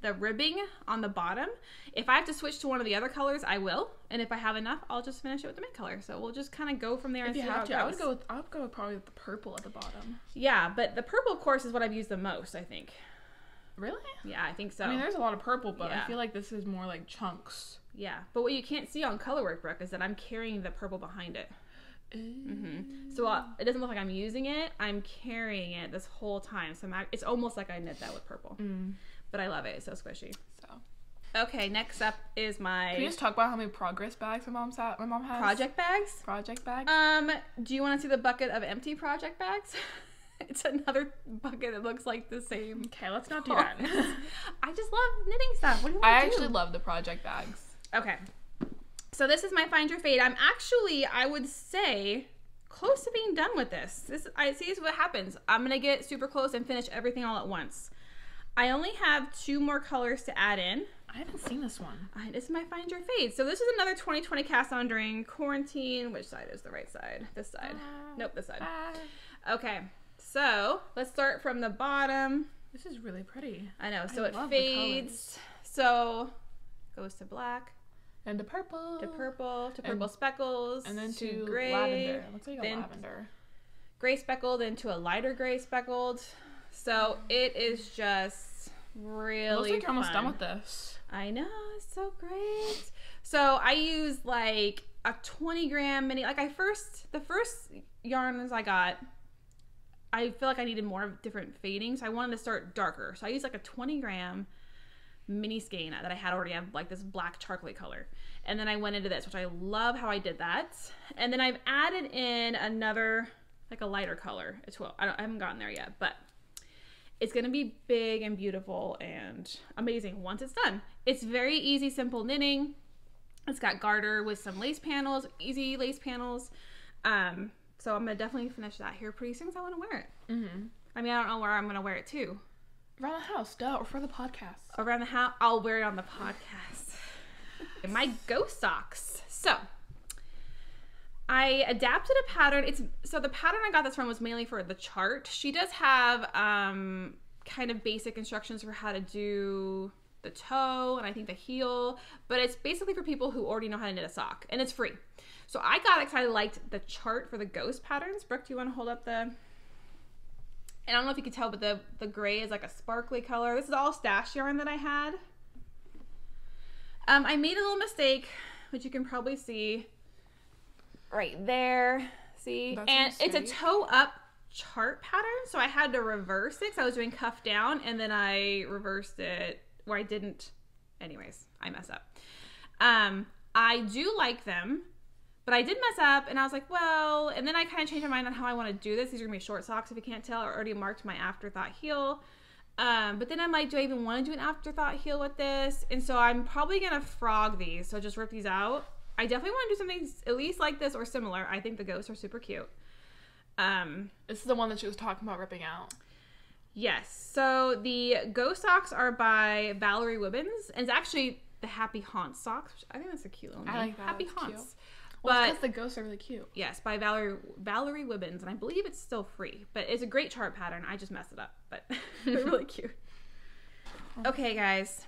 the ribbing on the bottom. If I have to switch to one of the other colors, I will. And if I have enough, I'll just finish it with the main color. So we'll just kind of go from there If and you see how have it to, I would go with I would go probably with the purple at the bottom. Yeah, but the purple, of course, is what I've used the most, I think. Really? Yeah, I think so. I mean, there's a lot of purple, but Yeah. I feel like this is more like chunks. yeah, but what you can't see on Colorwork, Brooke, is that I'm carrying the purple behind it. hmm So uh, it doesn't look like I'm using it. I'm carrying it this whole time. So I'm, it's almost like I knit that with purple. Mm. But I love it. It's so squishy. So Okay, next up is my can you just talk about how many progress bags my mom's at? My mom has project bags. project bags. Um, do you want to see the bucket of empty project bags? it's another bucket that looks like the same. okay, let's not do that. I just love knitting stuff. What do you want I to do? actually love the project bags. Okay. So this is my find your fade. I'm actually, I would say, close to being done with this. This I see is what happens. I'm gonna get super close and finish everything all at once. I only have two more colors to add in. I haven't seen this one. Uh, this is my find your fade. So this is another 2020 cast on during quarantine. Which side is the right side? This side. Nope, this side. Ah, Okay. So let's start from the bottom. this is really pretty. I know. So I it fades. So goes to black, And to purple. to purple, to And- purple speckles, And then to, to gray, lavender. Looks like a lavender. gray speckled, into a lighter gray speckled. So it is just really. It looks like you're almost done with this. I know, it's so great. So I use like a 20 gram mini. Like I first, the first yarns I got, I feel like I needed more of different fading, so I wanted to start darker. So I used like a 20 gram mini skein that I had already have like this black charcoaly color. And then I went into this, which I love how I did that. And then I've added in another like a lighter color as well. I, I haven't gotten there yet, but it's gonna be big and beautiful and amazing once it's done. It's very easy, simple knitting. It's got garter with some lace panels, easy lace panels. Um, so I'm gonna definitely finish that here pretty soon because I want to wear it. Mm-hmm. I mean, I don't know where I'm gonna wear it to. Around the house, duh, or for the podcast. Around the house, I'll wear it on the podcast. My ghost socks. So I adapted a pattern. It's so the pattern I got this from was mainly for the chart. She does have um kind of basic instructions for how to do the toe and I think the heel, but it's basically for people who already know how to knit a sock and it's free. So I got excited, liked the chart for the ghost patterns. Brooke, do you want to hold up the? And I don't know if you can tell, but the the gray is like a sparkly color. This is all stash yarn that I had. Um, I made a little mistake, which you can probably see right there. See, That's and so it's a toe up chart pattern, so I had to reverse it. 'cause I was doing cuff down, and then I reversed it where I didn't. Anyways, I mess up. Um, I do like them, but I did mess up, and I was like, well, and then I kind of changed my mind on how I want to do this. These are gonna be short socks, if you can't tell. I already marked my afterthought heel. Um, but then I'm like, do I even want to do an afterthought heel with this? And so I'm probably gonna frog these. So just rip these out. I definitely want to do something at least like this or similar. I think the ghosts are super cute. Um, This is the one that she was talking about ripping out. yes. So the ghost socks are by Valerie Wibbins, and it's actually the Happy Haunts socks. Which I think that's a cute little I like that. Happy That's Haunts. Well, But the ghosts are really cute. Yes, by Valerie Valerie Wibbins, and I believe it's still free. But it's a great chart pattern. I just messed it up, but they're really cute. Okay, guys,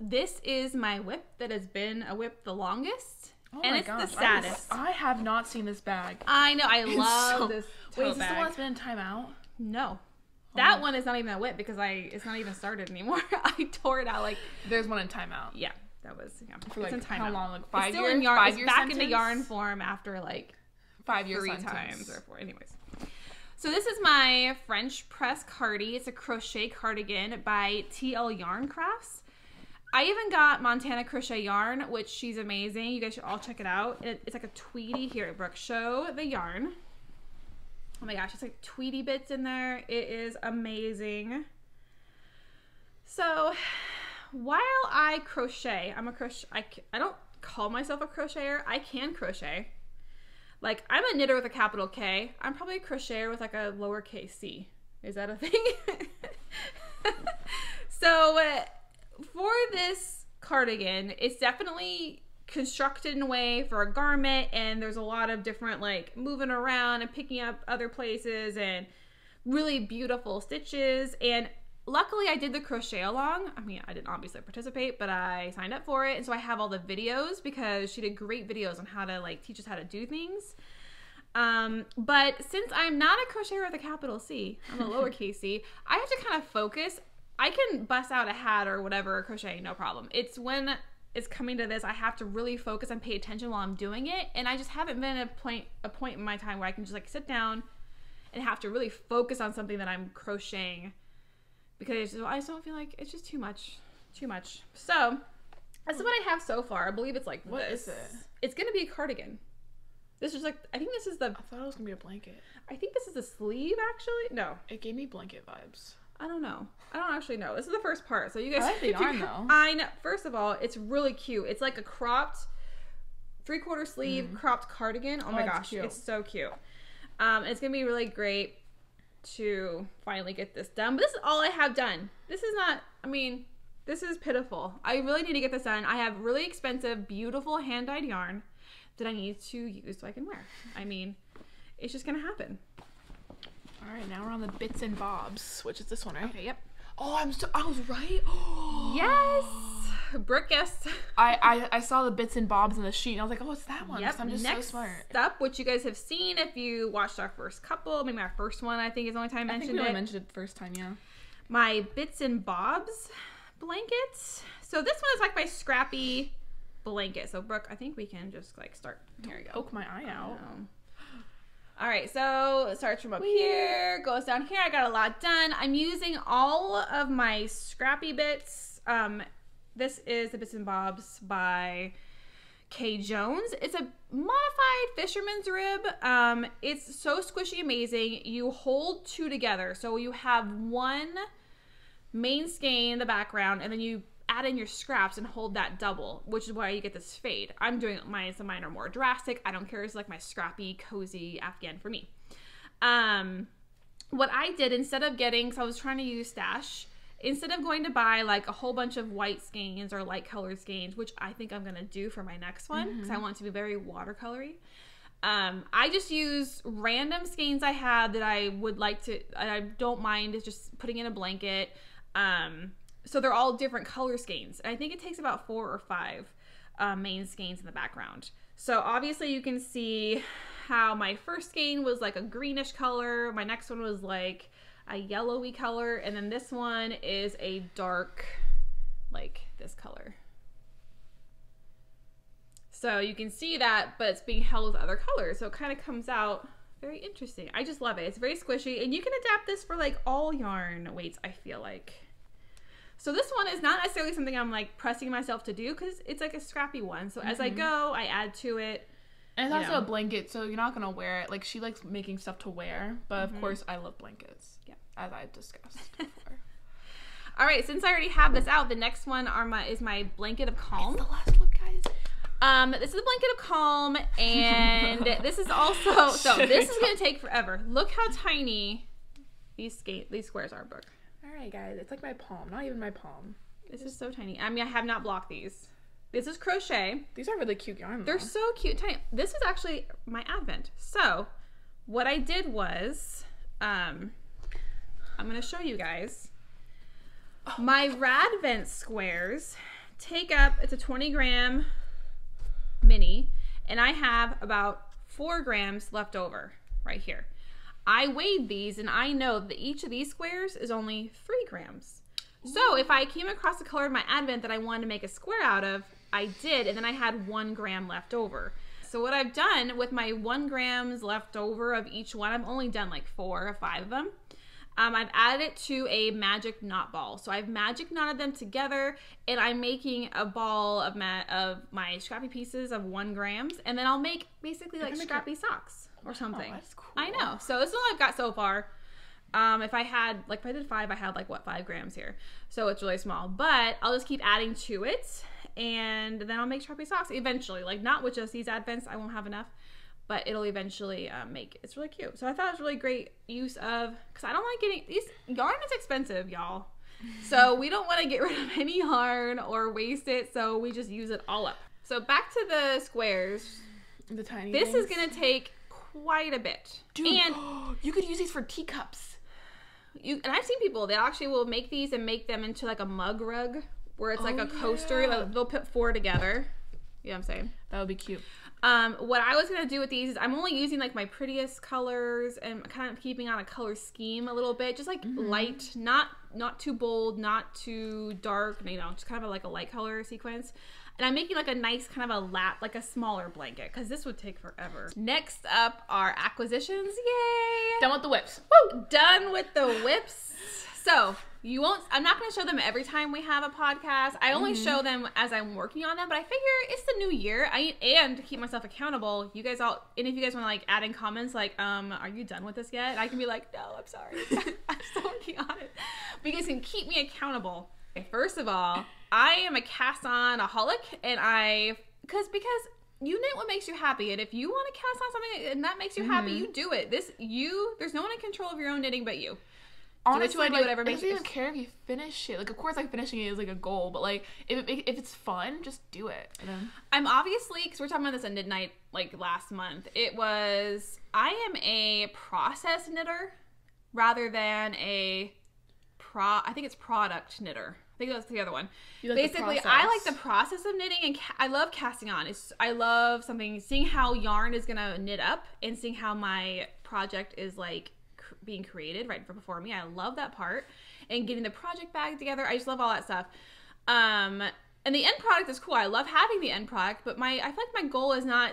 this is my whip that has been a whip the longest, Oh and it's gosh, the I saddest. just- I, have not seen this bag. I know. I love so- this. Wait, is this bag. the one that's been in timeout? No, oh that Oh. one is not even a whip because I it's not even started anymore. I tore it out like There's one in timeout. yeah. That was yeah. For like it's how long? Like It's five still years. in yarn. Five it's year back in the yarn form after like Five years three sentence. times or four. Anyways. So this is my French press cardi. It's a crochet cardigan by TL Yarn Crafts. I even got Montana Crochet Yarn, which she's amazing. You guys should all check it out. It's like a tweedy. Here, at Brooke, show the yarn. Oh my gosh, it's like tweety bits in there. It is amazing. So, while I crochet, I'm a crochet. I don't call myself a crocheter. I can crochet. Like I'm a knitter with a capital K. I'm probably a crocheter with like a lowercase c. Is that a thing? so uh, for this cardigan, it's definitely constructed in a way for a garment, and there's a lot of different like moving around and picking up other places and really beautiful stitches. And luckily I did the crochet along. I mean, I didn't obviously participate, but I signed up for it, and so I have all the videos because she did great videos on how to like teach us how to do things. Um, but since I'm not a crocheter with a capital C, I'm a lowercase c, I have to kind of focus. I can bust out a hat or whatever crochet, no problem. It's when it's coming to this, I have to really focus and pay attention while I'm doing it, and I just haven't been at a point a point in my time where I can just like sit down and have to really focus on something that I'm crocheting because I just, don't feel like it's just too much, too much. So this is what I have so far. I believe it's like What this. is it? It's gonna be a cardigan. This is like I think this is the I thought it was gonna be a blanket. I think this is the sleeve actually. No, It gave me blanket vibes. I don't know. I don't actually know. This is the first part. So you guys, I like the yarn, though. I know. First of all, it's really cute. It's like a cropped three quarter sleeve cropped cardigan. Oh, my Mm. gosh, cute. it's so cute. Um, it's gonna be really great to finally get this done. But this is all I have done. This is not. I mean, this is pitiful. I really need to get this done. I have really expensive, beautiful hand dyed yarn that I need to use so I can wear. I mean, it's just gonna happen. All right, now we're on the bits and bobs, which is this one, right? Okay. Yep. Oh, I'm so I was right. Yes. Brooke guessed. I, I I saw the bits and bobs in the sheet, and I was like, oh, it's that one. Yep. I'm just Next so smart. up, which you guys have seen if you watched our first couple, maybe our first one, I think is the only time I mentioned I think it. mentioned it the first time, yeah. my bits and bobs blanket. So this one is like my scrappy blanket. So Brooke, I think we can just like start. Here we go. Poke my eye out. Um, all right, so it starts from up here, goes down here. I got a lot done. I'm using all of my scrappy bits. Um, this is the Bits and Bobs by Kay Jones. It's a modified fisherman's rib. Um, it's so squishy amazing. You hold two together. So you have one main skein in the background, and then you add in your scraps and hold that double, which is why you get this fade. I'm doing mine, so mine are more drastic. I don't care. It's like my scrappy, cozy Afghan for me. Um, what I did instead of getting, so I was trying to use stash, instead of going to buy like a whole bunch of white skeins or light colored skeins, which I think I'm gonna do for my next one because I want it to be very watercolory. Um, I just use random skeins I had that I would like to, I don't mind is just putting in a blanket. Um, so they're all different color skeins. And I think it takes about four or five uh, main skeins in the background. So obviously you can see how my first skein was like a greenish color. My next one was like a yellowy color. And then this one is a dark, like this color. So you can see that, but it's being held with other colors. So it kind of comes out very interesting. I just love it. It's very squishy. And you can adapt this for like all yarn weights, I feel like. So this one is not necessarily something I'm like pressing myself to do because it's like a scrappy one. So as I mm-hmm. go, I add to it. And it's You also know. a blanket, so you're not gonna wear it. Like she likes making stuff to wear, but of course I love blankets. Yeah. As I discussed before. All right, since I already have this out, the next one are my is my blanket of calm. the last one, guys. Um, this is a blanket of calm, and this is also so. This is gonna take forever. Look how tiny these skate these squares are, Brooke. All right, guys. It's like my palm, not even my palm. This is so tiny. I mean, I have not blocked these. This is crochet. These are really cute yarn. They're though. so cute, tiny. This is actually my advent. So, what I did was, um, I'm gonna show you guys. My Radvent squares take up. It's a 20 gram mini, and I have about four grams left over right here. I weighed these, and I know that each of these squares is only three grams. So if I came across a color in my advent that I wanted to make a square out of, I did, and then I had one gram left over. So what I've done with my one grams left over of each one, I've only done like four or five of them. Um, I've added it to a magic knot ball. So I've magic knotted them together, and I'm making a ball of ma- of my scrappy pieces of one grams, and then I'll make basically like scrappy socks or something. Oh, that's cool. I know. So this is all I've got so far. Um, if I had like if I did five, I had like what five grams here, so it's really small. But I'll just keep adding to it, and then I'll make strappy socks eventually. Like not with just these advents, I won't have enough, but it'll eventually uh, make. It's really cute. So I thought it was really great use of because I don't like getting these yarn is expensive, y'all. So we don't want to get rid of any yarn or waste it. So we just use it all up. So back to the squares. The tiny. This is gonna take quite a bit, Dude, and you could use these for teacups. you and I've seen people they actually will make these and make them into like a mug rug where it's like Oh, a coaster. yeah. Like, they'll put four together. You know what I'm saying? That would be cute. Um, what I was gonna do with these is I'm only using like my prettiest colors and kind of keeping on a color scheme a little bit, just like light, not not too bold, not too dark. You know, just kind of a, like a light color sequence. And I'm making like a nice kind of a lap, like a smaller blanket, because this would take forever. Next up are acquisitions. Yay! Done with the whips. Woo! done with the whips. So you won't. I'm not going to show them every time we have a podcast. I only show them as I'm working on them. But I figure it's the new year. I and to keep myself accountable. You guys all, and if you guys want to like add in comments, like, um, are you done with this yet? I can be like, no, I'm sorry. I'm still working on it. But you guys can keep me accountable. First of all, I am a cast on aholic, and I because because you knit what makes you happy and if you want to cast on something and that makes you happy you do it this you there's no one in control of your own knitting but you Honestly, do, like, whatever it makes doesn't even care if you finish it. Like, of course, like finishing it is like a goal, but like if it, if it's fun, just do it. I'm obviously because we're talking about this at midnight like last month it was i am a process knitter rather than a pro i think it's product knitter. I think that's the other one. You like the basically i like the process of knitting and ca- i love casting on. It's i love something seeing how yarn is gonna knit up and seeing how my project is like being created right before me i love that part and getting the project bag together i just love all that stuff um and the end product is cool i love having the end product but my i feel like my goal is not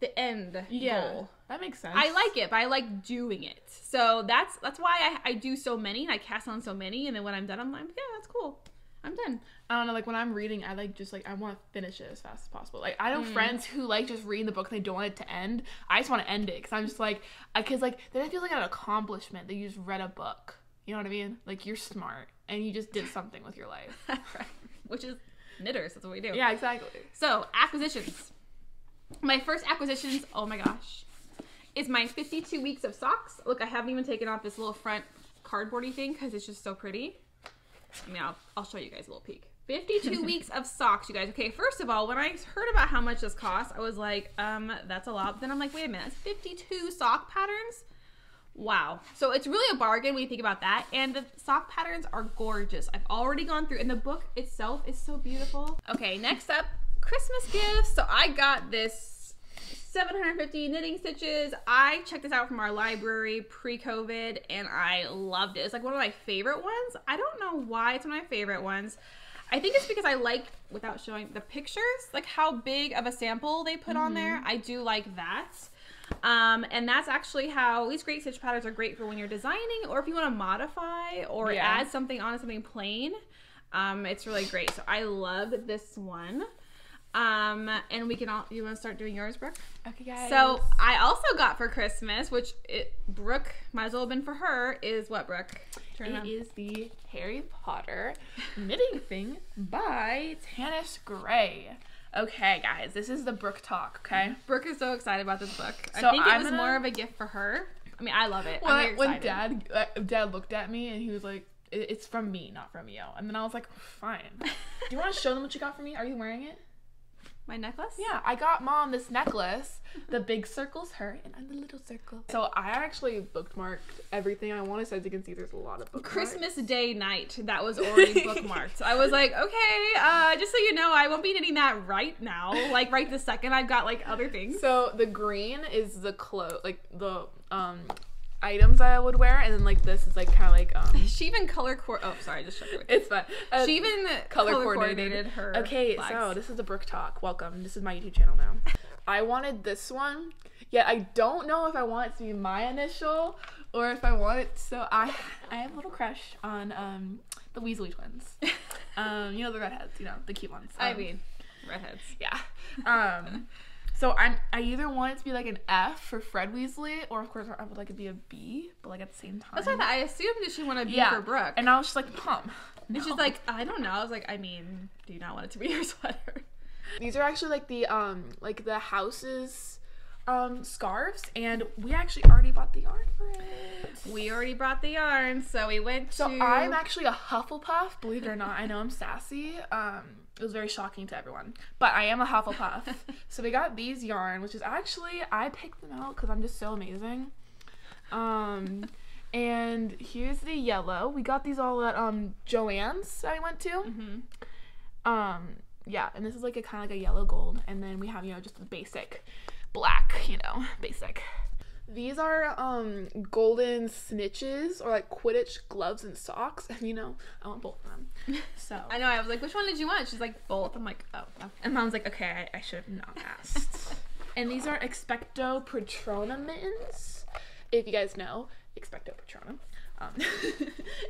the end goal that makes sense. I like it, but I like doing it. So that's that's why I, I do so many and I cast on so many, and then when I'm done, I'm like, yeah, that's cool. I'm done. I don't know. Like when I'm reading, I like just like I want to finish it as fast as possible. Like I Mm. know friends who like just reading the book and they don't want it to end. I just want to end it because I'm just like, because like then it feels like an accomplishment that you just read a book. You know what I mean? Like you're smart and you just did something with your life. Which is knitters. That's what we do. yeah, exactly. So acquisitions. My first acquisitions. Oh my gosh, is my 52 weeks of socks. Look, I haven't even taken off this little front cardboardy thing because it's just so pretty. I mean, I'll, I'll show you guys a little peek. 52 weeks of socks, you guys. Okay, first of all, when I heard about how much this cost, I was like, um, that's a lot. But then I'm like, wait a minute, it's 52 sock patterns? Wow. So it's really a bargain when you think about that. And the sock patterns are gorgeous. I've already gone through, and the book itself is so beautiful. Okay, next up, Christmas gifts. So I got this 750 knitting stitches. I checked this out from our library pre COVID and I loved it. It's like one of my favorite ones. I don't know why it's one of my favorite ones. I think it's because I like, without showing the pictures, like how big of a sample they put on there. I do like that. Um, and that's actually how these great stitch patterns are great for when you're designing or if you want to modify or Yeah. add something on something plain. Um, it's really great. So I love this one. Um, and we can all, you want to start doing yours, Brooke? Okay, guys. So I also got for Christmas, which it Brooke might as well have been for her, is what Brooke? Turn it is the Harry Potter knitting thing by Tanis Gray. Okay, guys, this is the Brook talk. Okay. Brooke is so excited about this book. So I think it I'm was gonna- more of a gift for her. I mean, I love it. when, when dad uh, dad looked at me and he was like it's from me not from you and then i was like fine do you want to show them what you got for me are you wearing it My necklace? yeah i got mom this necklace the big circle's her and i'm the little circle so i actually bookmarked everything i wanted so as you can see there's a lot of bookmarks. Christmas Day night that was already bookmarked. I was like, okay, uh, just so you know, I won't be knitting that right now. Like right this second, I've got like other things. so the green is the clo like the um items i would wear and then like this is like kind of like um She even color co- Oh, sorry, just her. it's fine. Uh, She even color, color, coordinated. coordinated her. Okay, flags. so this is the Brook Talk. Welcome. This is my YouTube channel now. I wanted this one, yet I don't know if I want it to be my initial or if I want it. So I I have a little crush on um the Weasley twins. Um, you know the redheads. You know the cute ones. I Um, mean, redheads. yeah. Um, so I I either want it to be like an F for Fred Weasley, or of course I would like it to be a B, but like at the same time. That's what I, thought. I assumed that she wanted to be yeah. for Brooke. And I was just like, Mom. And she's like, I don't know. I was like, I mean, do you not want it to be your sweater? These are actually like the um like the house's um scarves and we actually already bought the yarn for it. We already brought the yarn, so we went So to. I'm actually a Hufflepuff, believe it or not. I know I'm sassy. Um it was very shocking to everyone. But I am a Hufflepuff. so we got these yarn, which is actually I picked them out cuz I'm just so amazing. Um And here's the yellow. We got these all at um Joann's that we went to. Mm-hmm. Um, yeah, and this is like a kind of like a yellow gold, and then we have you know just the basic black, you know, basic. These are um golden snitches or like Quidditch gloves and socks, and you know I want both of them. So I know. I was like, which one did you want? She's like, both. I'm like, oh. okay. and mom's like, okay, I, I should have not asked. and these are Expecto Patronum mittens. If you guys know Expecto Patronum, um,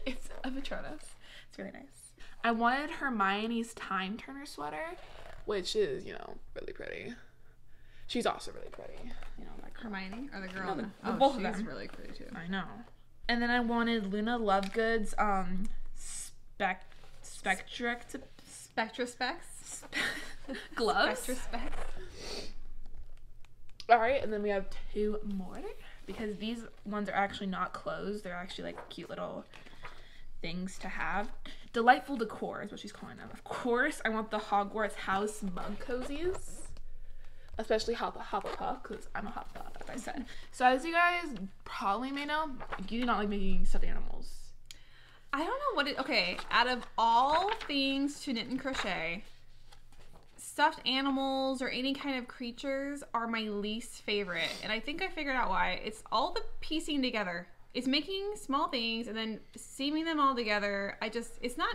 it's a Patronus. It's really nice. I wanted Hermione's Time Turner sweater, which is you know really pretty. She's also really pretty. You know, like Hermione or the girl? No, the- oh, both of them. really pretty too. I know. And then I wanted Luna Lovegood's um spec spectrect Spectra specs. gloves. Spectra specs. All right, and then we have two more because these ones are actually not clothes. They're actually like cute little things to have. Delightful decor is what she's calling them. Of course, I want the Hogwarts house mug cozies. Especially Huff- Hufflepuff, because I'm a Hufflepuff, as I said. So, as you guys probably may know, you do not like making stuffed animals. I don't know what it. Okay, out of all things to knit and crochet, stuffed animals or any kind of creatures are my least favorite, and I think I figured out why. It's all the piecing together. It's making small things and then seaming them all together. I just, it's not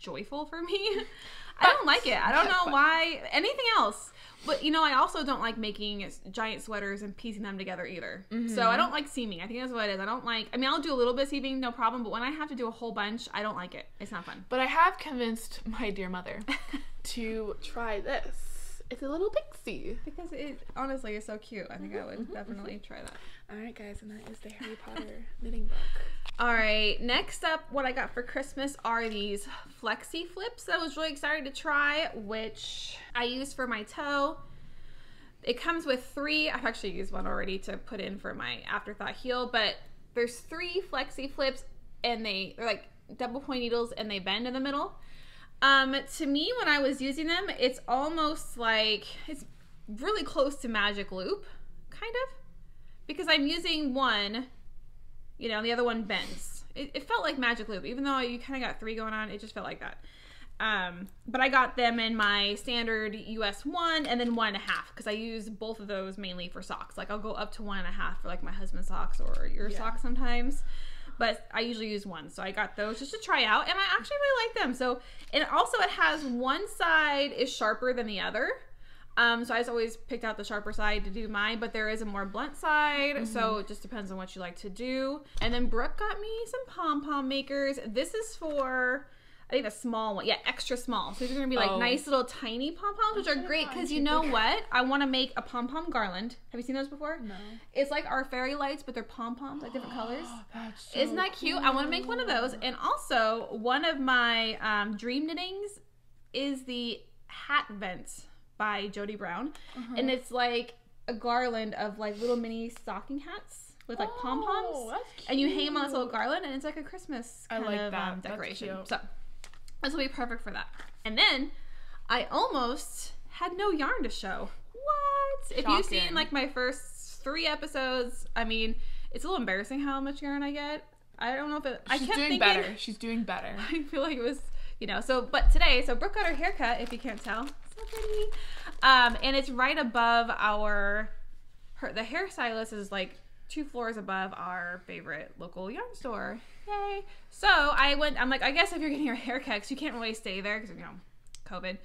joyful for me. I don't like it. I don't know why. Anything else. But you know, I also don't like making giant sweaters and piecing them together either. So I mm-hmm. don't like seaming. I think that's what it is. I don't like. I mean, I'll do a little bit of seaming, no problem. But when I have to do a whole bunch, I don't like it. It's not fun. But I have convinced my dear mother to try this. It's a little pixie. Because it honestly is so cute. I think I mm-hmm, would mm-hmm, mm-hmm. definitely try that. All right, guys, and that is the Harry Potter knitting book. All right, next up, what I got for Christmas are these flexi flips that I was really excited to try, which I use for my toe. It comes with three. I've actually used one already to put in for my afterthought heel, but there's three flexi flips, and they they're like double point needles, and they bend in the middle. Um, to me, when I was using them, it's almost like it's really close to magic loop, kind of, because I'm using one you know, and the other one bends. It, it felt like Magic Loop, even though you kind of got three going on. It just felt like that. Um, but I got them in my standard US one and then one and a half because I use both of those mainly for socks. Like I'll go up to one and a half for like my husband's socks or your Yeah. socks sometimes. But I usually use one, so I got those just to try out, and I actually really like them. So, and also it has one side is sharper than the other, um, so I just always picked out the sharper side to do mine, but there is a more blunt side, so it just depends on what you like to do. And then Brooke got me some pom pom makers. This is for I think the small one, yeah, extra small. So these are gonna be like Oh. nice little tiny pom poms, which are great because you you know what? I want to make a pom pom garland. Have you seen those before? No. It's like our fairy lights, but they're pom poms, like different colors. That's so Isn't that cute? I want to make one of those. And also, one of my um, dream knittings is the hat vent by Jody Brown, Uh-huh. and it's like a garland of like little mini stocking hats with like pom Oh, poms, and you hang them on this little garland, and it's like a Christmas kind I like of that. um, That's decoration. cute. So this will be perfect for that. And then I almost had no yarn to show. What? If you've seen like my first three episodes, I mean, it's a little embarrassing how much yarn I get. I don't know if it. I She's kept doing thinking. better. She's doing better. I feel like it was, you know. So, but today, so Brooke got her haircut. If you can't tell, so pretty. Um, and it's right above our. Her the hairstylist is like two floors above our favorite local yarn store. Yay! So I went. I'm like, I guess if you're getting your hair haircut, 'cause you can't really stay there because you know, COVID.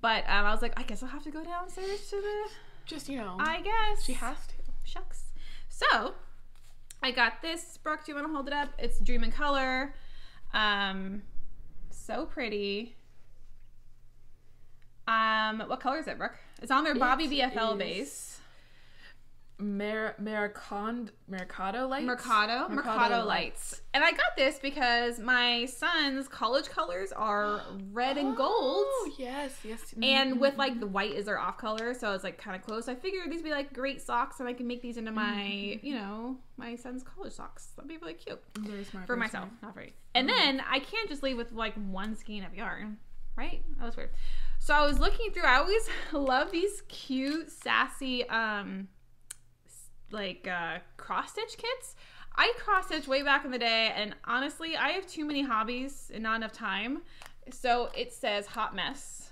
But um, I was like, I guess I'll have to go downstairs to the. Just you know, I guess she has to. shucks. So I got this. Brooke, do you want to hold it up? It's Dream in Color. Um, so pretty. Um, what color is it, Brooke? It's on their Bobby It BFL is base. Mer- Mercond- Mercado lights. Mercado, Mercado, lights. And I got this because my son's college colors are red and gold. Oh yes, yes. And Mhm, with like the white is their off color, so it's like kind of close. I figured these would be like great socks, and I can make these into my, Mm-hmm. you know, my son's college socks. That'd be really cute. Very smart for very myself, smart. not you. And then I can't just leave with like one skein of yarn, right? That was weird. So I was looking through. I always love these cute, sassy, um, like uh, cross stitch kits. I cross stitched way back in the day, and honestly, I have too many hobbies and not enough time. So it says hot mess.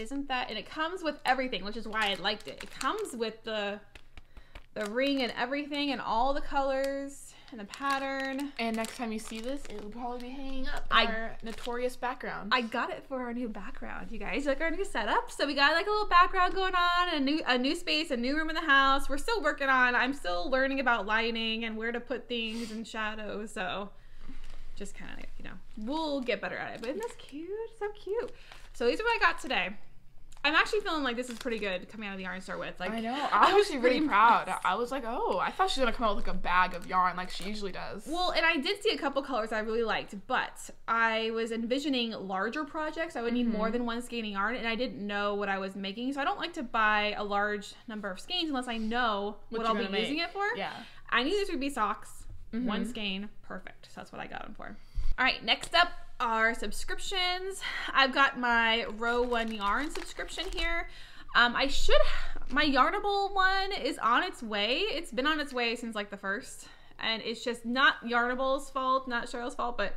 Isn't that? And it comes with everything, which is why I liked it. It comes with the the ring and everything, and all the colors and the pattern. And next time you see this, it will probably be hanging up I- our notorious background. I got it for our new background, you guys. Like our new setup. So we got like a little background going on, a new a new space, a new room in the house. We're still working on. I'm still learning about lighting and where to put things and shadows. So just kind of you know we'll get better at it. But isn't this cute? So cute. So these are what I got today. I'm actually feeling like this is pretty good coming out of the yarn store with. Like I know. I was actually really proud. impressed. I was like, oh, I thought she was gonna come out with like a bag of yarn like she usually does. Well, and I did see a couple colors I really liked, but I was envisioning larger projects. I would need Mm-hmm. more than one skein of yarn, and I didn't know what I was making. So I don't like to buy a large number of skeins unless I know what, What I'll be gonna using it for. yeah. I knew this would be socks, one Mhm. skein, perfect. So that's what I got them for. All right, next up are subscriptions. I've got my Row One Yarn subscription here. Um, I should, my Yarnable one is on its way. It's been on its way since like the first, and it's just not Yarnable's fault, not Cheryl's fault, but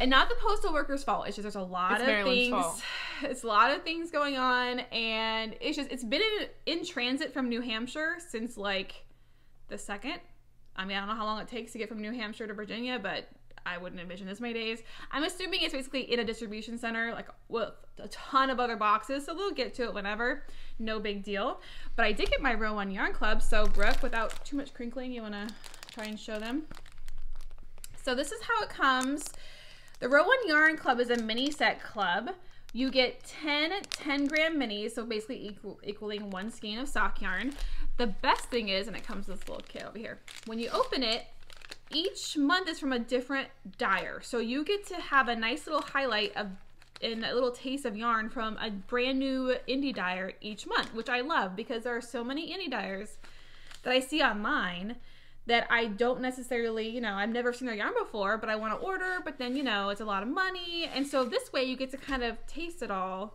and not the postal workers' fault. It's just there's a lot It's of Marilyn's things. fault. It's a lot of things going on, and it's just it's been in, in transit from New Hampshire since like the second. I mean, I don't know how long it takes to get from New Hampshire to Virginia, but I wouldn't envision this many days. I'm assuming it's basically in a distribution center, like with a ton of other boxes, so they'll get to it whenever. No big deal. But I did get my Row One Yarn Club, so Brooke, without too much crinkling, you want to try and show them? So this is how it comes. The Row One Yarn Club is a mini set club. You get 10 10 gram minis, so basically equal, equaling one skein of sock yarn. The best thing is, and it comes with this little kit over here, when you open it, each month is from a different dyer. So you get to have a nice little highlight of and a little taste of yarn from a brand new indie dyer each month, which I love because there are so many indie dyers that I see online that I don't necessarily, you know, I've never seen their yarn before, but I want to order, but then, you know, it's a lot of money. And so this way you get to kind of taste it all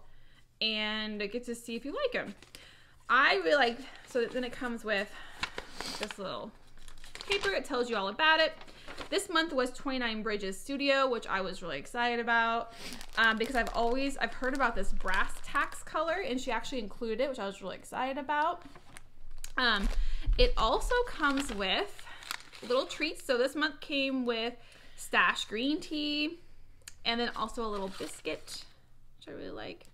and get to see if you like them. I really like, so then it comes with this little paper. It tells you all about it. This month was 29 Bridges Studio, which I was really excited about um, because I've always I've heard about this brass tax color, and she actually included it, which I was really excited about. Um, it also comes with little treats. So this month came with stash green tea, and then also a little biscuit, which I really like.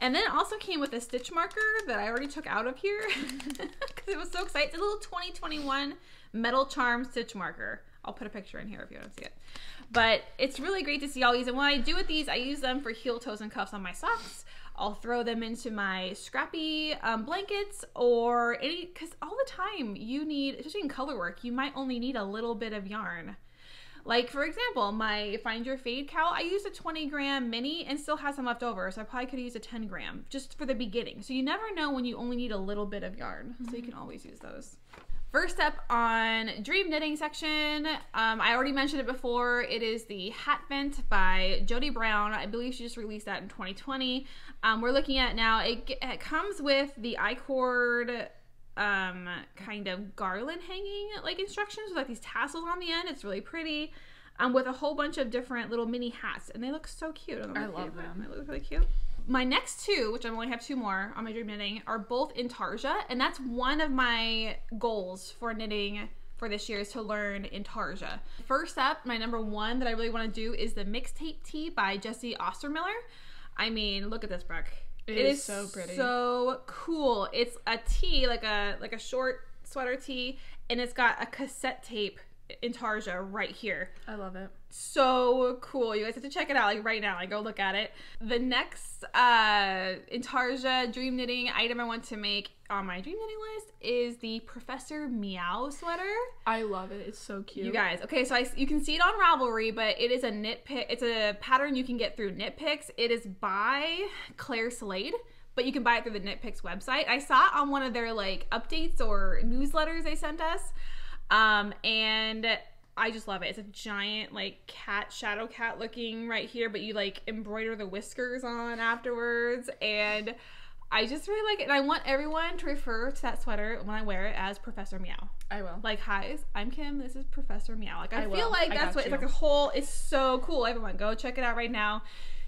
And then it also came with a stitch marker that I already took out of here because it was so exciting. It's a little 2021 metal charm stitch marker. I'll put a picture in here if you want to see it. But it's really great to see all these. And when I do with these, I use them for heel, toes, and cuffs on my socks. I'll throw them into my scrappy um, blankets or any, because all the time you need, especially in color work, you might only need a little bit of yarn. Like for example, my Find Your Fade cowl, I used a 20 gram mini and still has some left over, so I probably could use a 10 gram just for the beginning. So you never know when you only need a little bit of yarn, so you can always use those. First up on Dream Knitting section, um, I already mentioned it before. It is the Hat Vent by Jody Brown. I believe she just released that in 2020. Um, we're looking at now. It, it comes with the I-cord um kind of garland hanging like instructions with like these tassels on the end it's really pretty um with a whole bunch of different little mini hats and they look so cute don't I love them. they look really cute my next two which i only have two more on my dream knitting are both intarsia and that's one of my goals for knitting for this year is to learn intarsia first up my number one that i really want to do is the mixtape tee by jesse ostermiller i mean look at this brooke It it is is so pretty. So cool. It's a tee, like a like a short sweater tee, and it's got a cassette tape intarsia right here. I love it. So cool. You guys have to check it out like right now. Like go look at it. The next uh intarsia dream knitting item I want to make on my dream knitting list is the Professor Meow sweater. I love it. It's so cute. You guys, okay, so I, you can see it on Ravelry, but it is a knit pick. It's a pattern you can get through Knit Picks. It is by Claire Slade, but you can buy it through the Knit Picks website. I saw it on one of their like updates or newsletters they sent us, um, and I just love it. It's a giant like cat, shadow cat looking right here, but you like embroider the whiskers on afterwards, and I just really like it, and I want everyone to refer to that sweater when I wear it as Professor Meow. I will. Like, hi, I'm Kim. This is Professor Meow. Like, I, I feel like I that's what it's like a whole. It's so cool. Everyone, go check it out right now.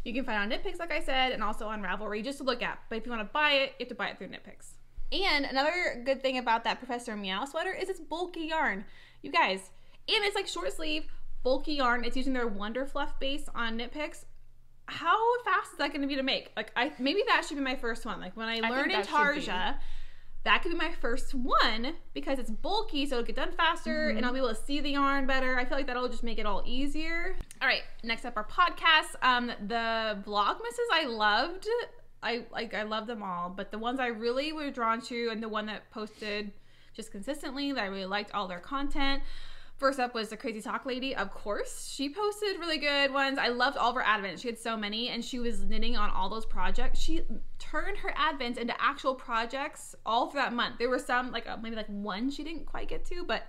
You can find it on Knit Picks, like I said, and also on Ravelry, just to look at. But if you want to buy it, you have to buy it through Knit Picks. And another good thing about that Professor Meow sweater is it's bulky yarn, you guys. And it's like short sleeve, bulky yarn. It's using their Wonder Fluff base on Knit Picks. How fast is that going to be to make? Like, I maybe that should be my first one. Like when I think learn in that. Tarja, that could be my first one because it's bulky, so it'll get done faster and I'll be able to see the yarn better. I feel like that'll just make it all easier. All right, next up our podcast. Um, the vlogmases I loved. I like I love them all, but the ones I really were drawn to and the one that posted just consistently that I really liked all their content. First up was the Crazy Sock Lady, of course. She posted really good ones. I loved all of her advents. She had so many, and she was knitting on all those projects. She turned her advents into actual projects all through that month. There were some, like uh, maybe like one she didn't quite get to, but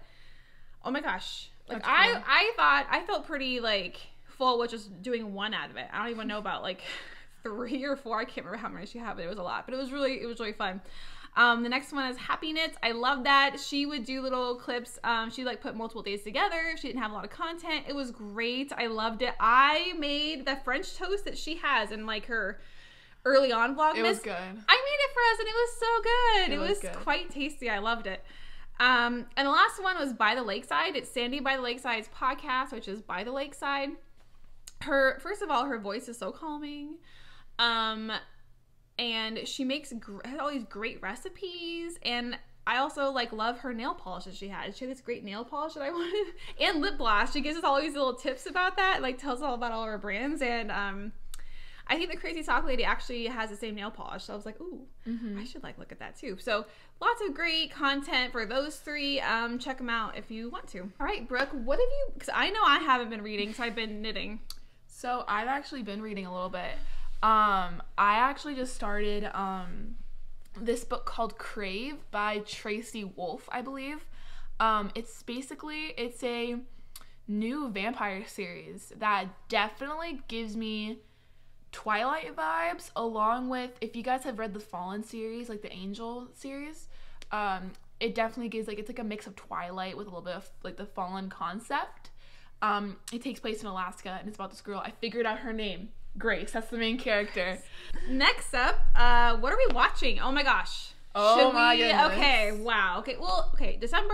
oh my gosh, like That's I cool. I thought I felt pretty like full with just doing one advent. I don't even know about like three or four. I can't remember how many she had, but it was a lot. But it was really it was really fun. Um, the next one is Happy Knits. I love that. She would do little clips. Um, she like put multiple days together. She didn't have a lot of content. It was great. I loved it. I made the French toast that she has in like her early on vlogmas. It was good. I made it for us and it was so good. It, It was, was good. quite tasty. I loved it. Um, and the last one was By the Lakeside. It's Sandy by the Lakeside's podcast, which is By the Lakeside. Her first of all, her voice is so calming. Um, and she makes gr- has all these great recipes and I also like love her nail polish that she has. She had this great nail polish that I wanted, and lip gloss. She gives us all these little tips about that, like tells us all about all her brands. And um, I think the Crazy Sock Lady actually has the same nail polish. So I was like, ooh, I should like look at that too. So lots of great content for those three. Um, check them out if you want to. All right, Brooke, what have you? Because I know I haven't been reading, so I've been knitting. So I've actually been reading a little bit. Um, I actually just started um this book called Crave by Tracy Wolff, I believe. Um, it's basically it's a new vampire series that definitely gives me Twilight vibes, along with if you guys have read the Fallen series, like the Angel series, um, it definitely gives like it's like a mix of Twilight with a little bit of like the Fallen concept. Um, it takes place in Alaska and it's about this girl. I figured out her name, Grace. That's the main character. Next up, uh, what are we watching? Oh my gosh. Oh my goodness. Okay, wow. Okay, well, okay, December,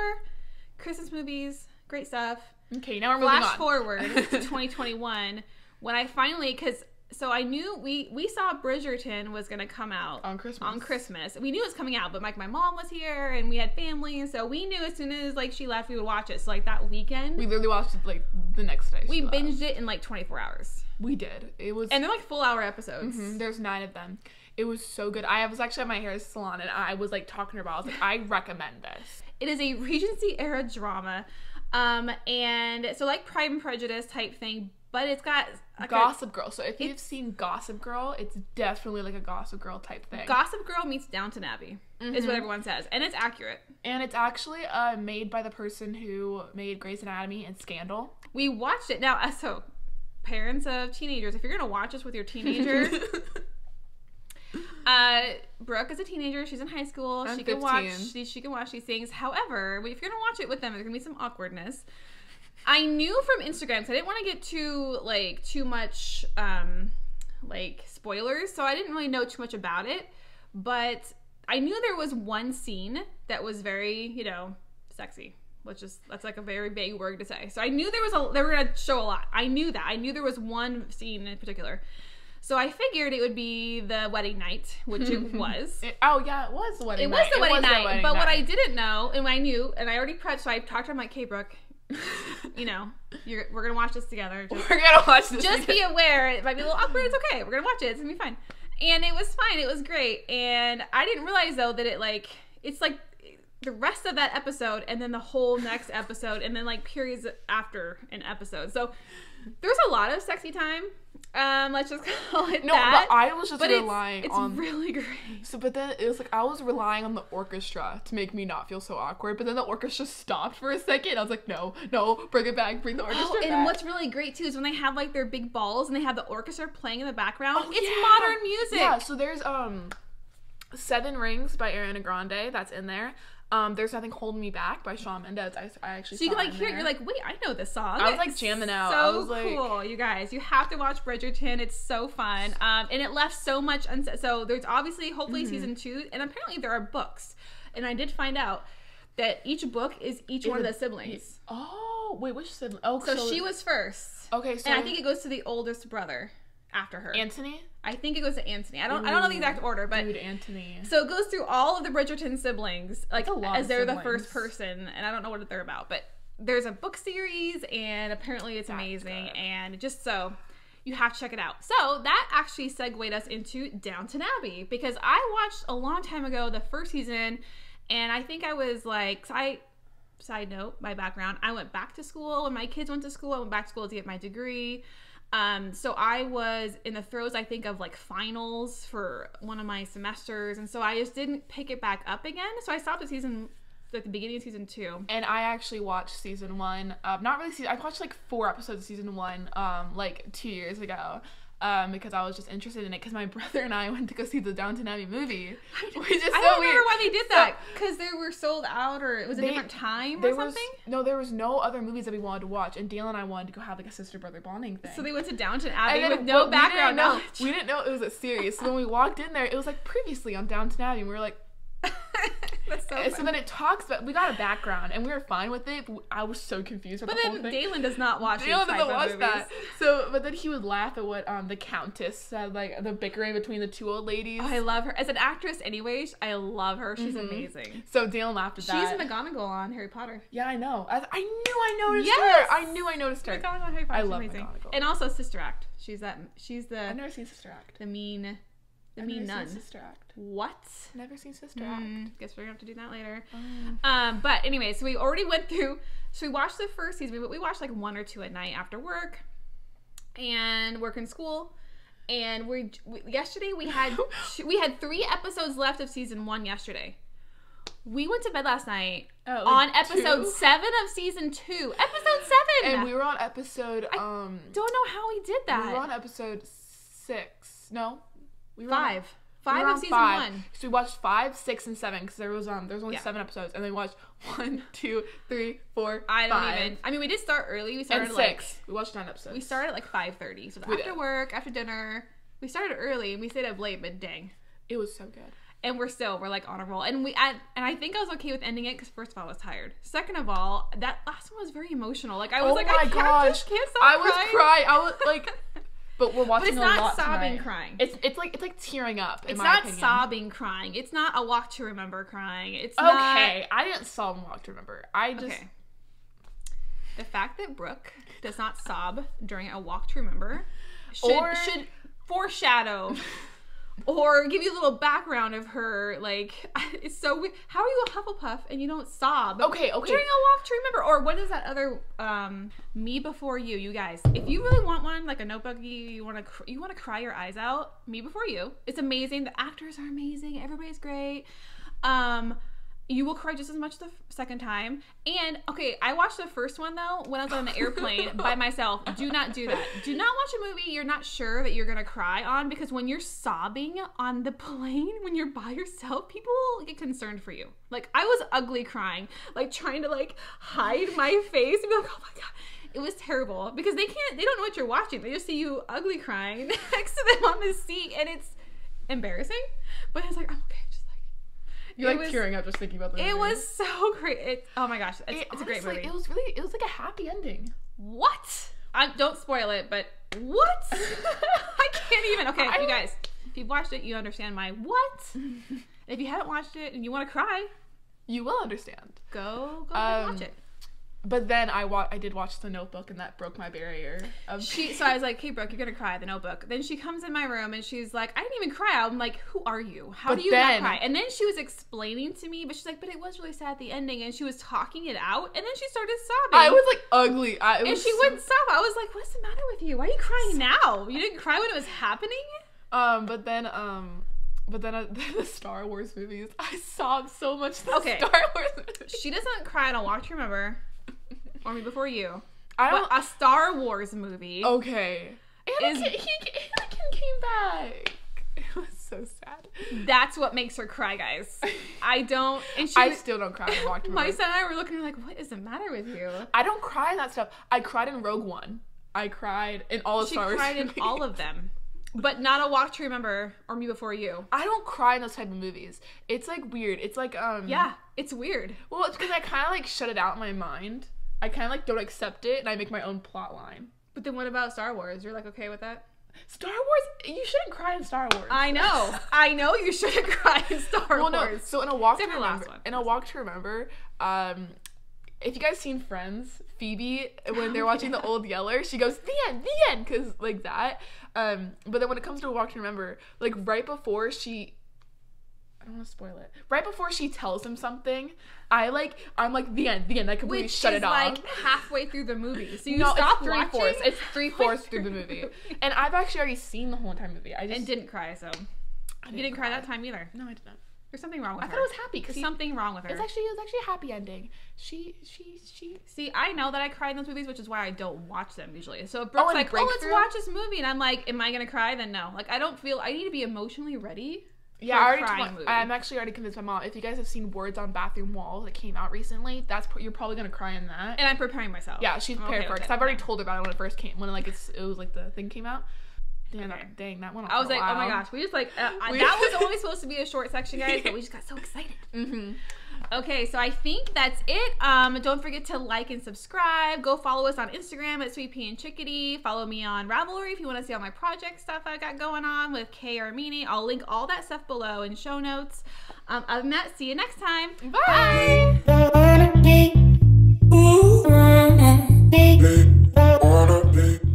Christmas movies, great stuff. Okay, now we're moving Flash forward to 2021 when I finally, because so I knew we we saw Bridgerton was gonna come out on Christmas. on Christmas. We knew it was coming out, but like my mom was here and we had family, and so we knew as soon as like she left, we would watch it. So like that weekend, We we, literally watched it like the next day. left. binged it in like 24 hours, We did. It was and they're like full hour episodes. Mhm, There's nine of them. It was so good. I was actually at my hair salon and I was like talking to her about. it. I was like, I recommend this. It is a Regency era drama, um, and so like Pride and Prejudice type thing, but it's got like a- Gossip Girl. So if you've seen Gossip Girl, it's definitely like a Gossip Girl type thing. Gossip Girl meets Downton Abbey is Mhm. what everyone says, and it's accurate. and it's actually uh, made by the person who made Grey's Anatomy and Scandal. We watched it now. uh, So, parents of teenagers, if you're gonna watch this with your teenager, uh, Brooke is a teenager. She's in high school. I'm she can watch. 15. She, she can watch these things. However, if you're gonna watch it with them, there's gonna be some awkwardness. I knew from Instagram because I didn't want to get too like too much um like spoilers, so I didn't really know too much about it. But I knew there was one scene that was very you know sexy. Let's just that's like a very vague word to say. So I knew there was a they were gonna show a lot. I knew that. I knew there was one scene in particular. So I figured it would be the wedding night, which it was. It- oh yeah, it was the wedding night. It night. was the wedding night, wedding but what I didn't know, and I knew, and I already prepped, so I talked to him like, "Okay, Brooke, you know, you're, we're gonna watch this together. Just, We're gonna watch this. just be aware. It might be a little awkward. It's okay. We're gonna watch it. It's gonna be fine." And it was fine. It was great. And I didn't realize though that it like it's like the rest of that episode, and then the whole next episode, and then like periods after an episode. So there's a lot of sexy time. Um, let's just call it No, that. but I was just But it's, relying it's on. really great. So, but then it was like I was relying on the orchestra to make me not feel so awkward. But then the orchestra stopped for a second. I was like, no, no, bring it back, bring the orchestra Oh, and back. what's really great too is when they have like their big balls and they have the orchestra playing in the background. Oh, it's yeah. modern music. Yeah, so there's um Seven Rings by Ariana Grande. That's in there. Um, There's Nothing Holding Me Back by Shawn Mendes. I, I actually So you can like hear it, you're like, wait, I know this song. I was, like, jamming out. So I was, like- cool, you guys. You have to watch Bridgerton. It's so fun. Um, and it left so much unsaid. So there's obviously hopefully Mm-hmm. season two, and apparently there are books. And I did find out that each book is each one of the siblings. Oh wait, which sibling? Oh, So, she was first. okay. So and I think it goes to the oldest brother after her. Anthony. I think it goes to Anthony. I don't I don't know the exact order, but Dude, Anthony. so it goes through all of the Bridgerton siblings, like That's a lot as they're the first person, and I don't know what they're about, but there's a book series, and apparently it's amazing, good. and just so you have to check it out. So that actually segued us into Downton Abbey because I watched a long time ago the first season, and I think I was like, I. Side note, my background, I went back to school when my kids went to school. I went back to school to get my degree. Um, so I was in the throes, I think, of like finals for one of my semesters, and so I just didn't pick it back up again. So I stopped at season, at the beginning of season two. and I actually watched season one. Um, not really season. I watched like four episodes of season one. Um, like two years ago. Um, because I was just interested in it. Because my brother and I went to go see the Downton Abbey movie, which is so I don't weird. remember why they did that because they were sold out, or it was a They- different time or was something. no, there was no other movies that we wanted to watch, and Dale and I wanted to go have like a sister brother bonding thing. So they went to Downton Abbey then with no we didn't background know- knowledge. We didn't know it was a series. So when we walked in there, it was like previously on Downton Abbey, and we were like, That's so. and so then it talks about we got a background, and we were fine with it. But I was so confused. but About the whole then thing. Dalen does not watch. Dale these type doesn't watch movies. that. So, but then he would laugh at what um the Countess said, like the bickering between the two old ladies. Oh, I love her as an actress. Anyways, I love her. She's Mhm. amazing. so Dale laughed at that. She's. McGonagall on Harry Potter. yeah, I know. I, I knew I noticed Yes! her. I knew I noticed her. McGonagall on Harry Potter. I love amazing. McGonagall. And also Sister Act. She's that. She's the I've never seen Sister Act. the mean, the I've mean never nun. seen Sister Act. What? Never seen Sister Mm, Act. guess we're gonna have to do that later. Um, Um, but anyway, so we already went through. So we watched the first season, but we watched like one or two at night after work, and work in school. And we, we yesterday we had we had three episodes left of season one yesterday. We went to bed last night Oh, like on episode two? seven of season two. Episode seven. and we were on episode um. don't know how we did that. We were on episode six. No, we were five. we Five of on season five. one. So we watched five, six, and seven because there was um there was only Yeah. seven episodes, and then we watched one, two, three, four, I don't five, even. I mean, we did start early. We started and like six. we watched nine episodes. we started at like five thirty. So after did. work, after dinner, we started early and we stayed up late. But dang. It was so good. and we're still we're like on a roll and we I, and i think i was okay with ending it because first of all i was tired second of all that last one was very emotional like i was like, oh like my i can't, gosh, just can't stop I was crying. crying. I was like, but we're watching it's a not lot sobbing tonight. crying. It's it's like it's like tearing up. In it's not opinion. sobbing crying it's not a walk to remember crying it's Okay, I didn't sob and walk to remember. I just okay the fact that brooke does not sob during a walk to remember should, Or- should foreshadow or give you a little background of her like it's so weird how are you a hufflepuff and you don't sob? Okay, okay. during a walk to remember or what is that other um me before you you guys? If you really want one like a notebook you, you want to cr- you want to cry your eyes out me before you. It's amazing the actors are amazing everybody's great. Um you will cry just as much the second time. And okay i watched the first one though when i was on the airplane by myself. Do not do that. Do not watch a movie you're not sure that you're gonna cry on because when you're sobbing on the plane when you're by yourself people get concerned for you. Like i was ugly crying like trying to like hide my face and be like oh my god. It was terrible because they can't they don't know what you're watching. They just see you ugly crying next to them on the seat and it's embarrassing. But it's like i'm okay You're it like was- tearing up just thinking about the it was so great. It, oh my gosh, it's, It- it's a great movie. It was really it was like a happy ending. what? I don't spoil it, but what? I can't even. Okay, I- you guys, if you've watched it, you understand my what. if you haven't watched it and you want to cry, You will understand. go go ahead and watch Um, it. But then I wa- I did watch The Notebook, and that broke my barrier. Of She, so I was like, "Hey, Brooke, you're gonna cry." The Notebook. Then she comes in my room and she's like, "I didn't even cry." I'm like, "Who are you? How But do you then- not cry?" And then she was explaining to me, but she's like, "But it was really sad at the ending," and she was talking it out, and then she started sobbing. I was like ugly. I, it and she so- wouldn't stop. I was like, "What's the matter with you? Why are you crying now? You didn't cry when it was happening." Um, but then um, but then uh, the Star Wars movies, I sobbed so much. The Okay. Star Wars. Movies. She doesn't cry on a Walk to Remember or Me Before You, I but don't. a Star Wars movie. okay. Is- Anakin, he, Anakin came back. It was so sad. That's what makes her cry, guys. I don't. And she, I still don't cry when I walk my son and I were looking like, what is the matter with you? I don't cry in that stuff. I cried in Rogue One. I cried in all of She Star Wars. She cried in all of them, but not a Walk to Remember or Me Before You. I don't cry in those type of movies. It's like weird. It's like um Yeah, it's weird. Well, it's because I kind of like shut it out in my mind. I kind of like don't accept it, and I make my own plot line. But then what about Star Wars? You're like okay with that? Star Wars, you shouldn't cry in Star Wars. I know, I know you shouldn't cry in Star well, Wars. no. So in a walk to Except last remember, in a walk to remember, um, if you guys seen Friends, Phoebe when they're watching the old Yeller, she goes the end, the end, because like that. Um, but then when it comes to a walk to remember, like right before she. I don't want to spoil it. Right before she tells him something, I like I'm like the end, the end. I completely Which shut it off. like halfway through the movie. So you no, stop it's three watching fourths. It's three fourths through the movie, and I've actually already seen the whole entire movie. I just and didn't cry. So I you didn't cry that time either. No, I didn't. There's something wrong with I her. I thought it was happy because There's something wrong with her. It's actually it was actually a happy ending. She she she. See, I know that I cry in those movies, which is why I don't watch them usually. So if Brooke's oh, and like, "Oh, oh let's Breakthrough? watch this movie," and I'm like, "Am I gonna cry?" Then no. Like, I don't feel. I need to be emotionally ready. Yeah, I already. Told, movie. I'm actually already convinced my mom. If you guys have seen Words on Bathroom Walls that came out recently, that's you're probably gonna cry in that. And I'm preparing myself. yeah, she's prepared okay for it because I've already told her about it when it first came. When like it's it was like the thing came out. Damn, Okay. that, dang, that one. I was like, oh my gosh, we just like uh, We- that was only supposed to be a short section, guys, but we just got so excited. Mm-hmm. Okay, so I think that's it. Um, don't forget to like and subscribe. Go follow us on Instagram at Sweet Pea and Chickadee. Follow me on Ravelry if you want to see all my project stuff I got going on with Kay Armeni. I'll link all that stuff below in show notes. Um, other than that, see you next time. Bye. wanna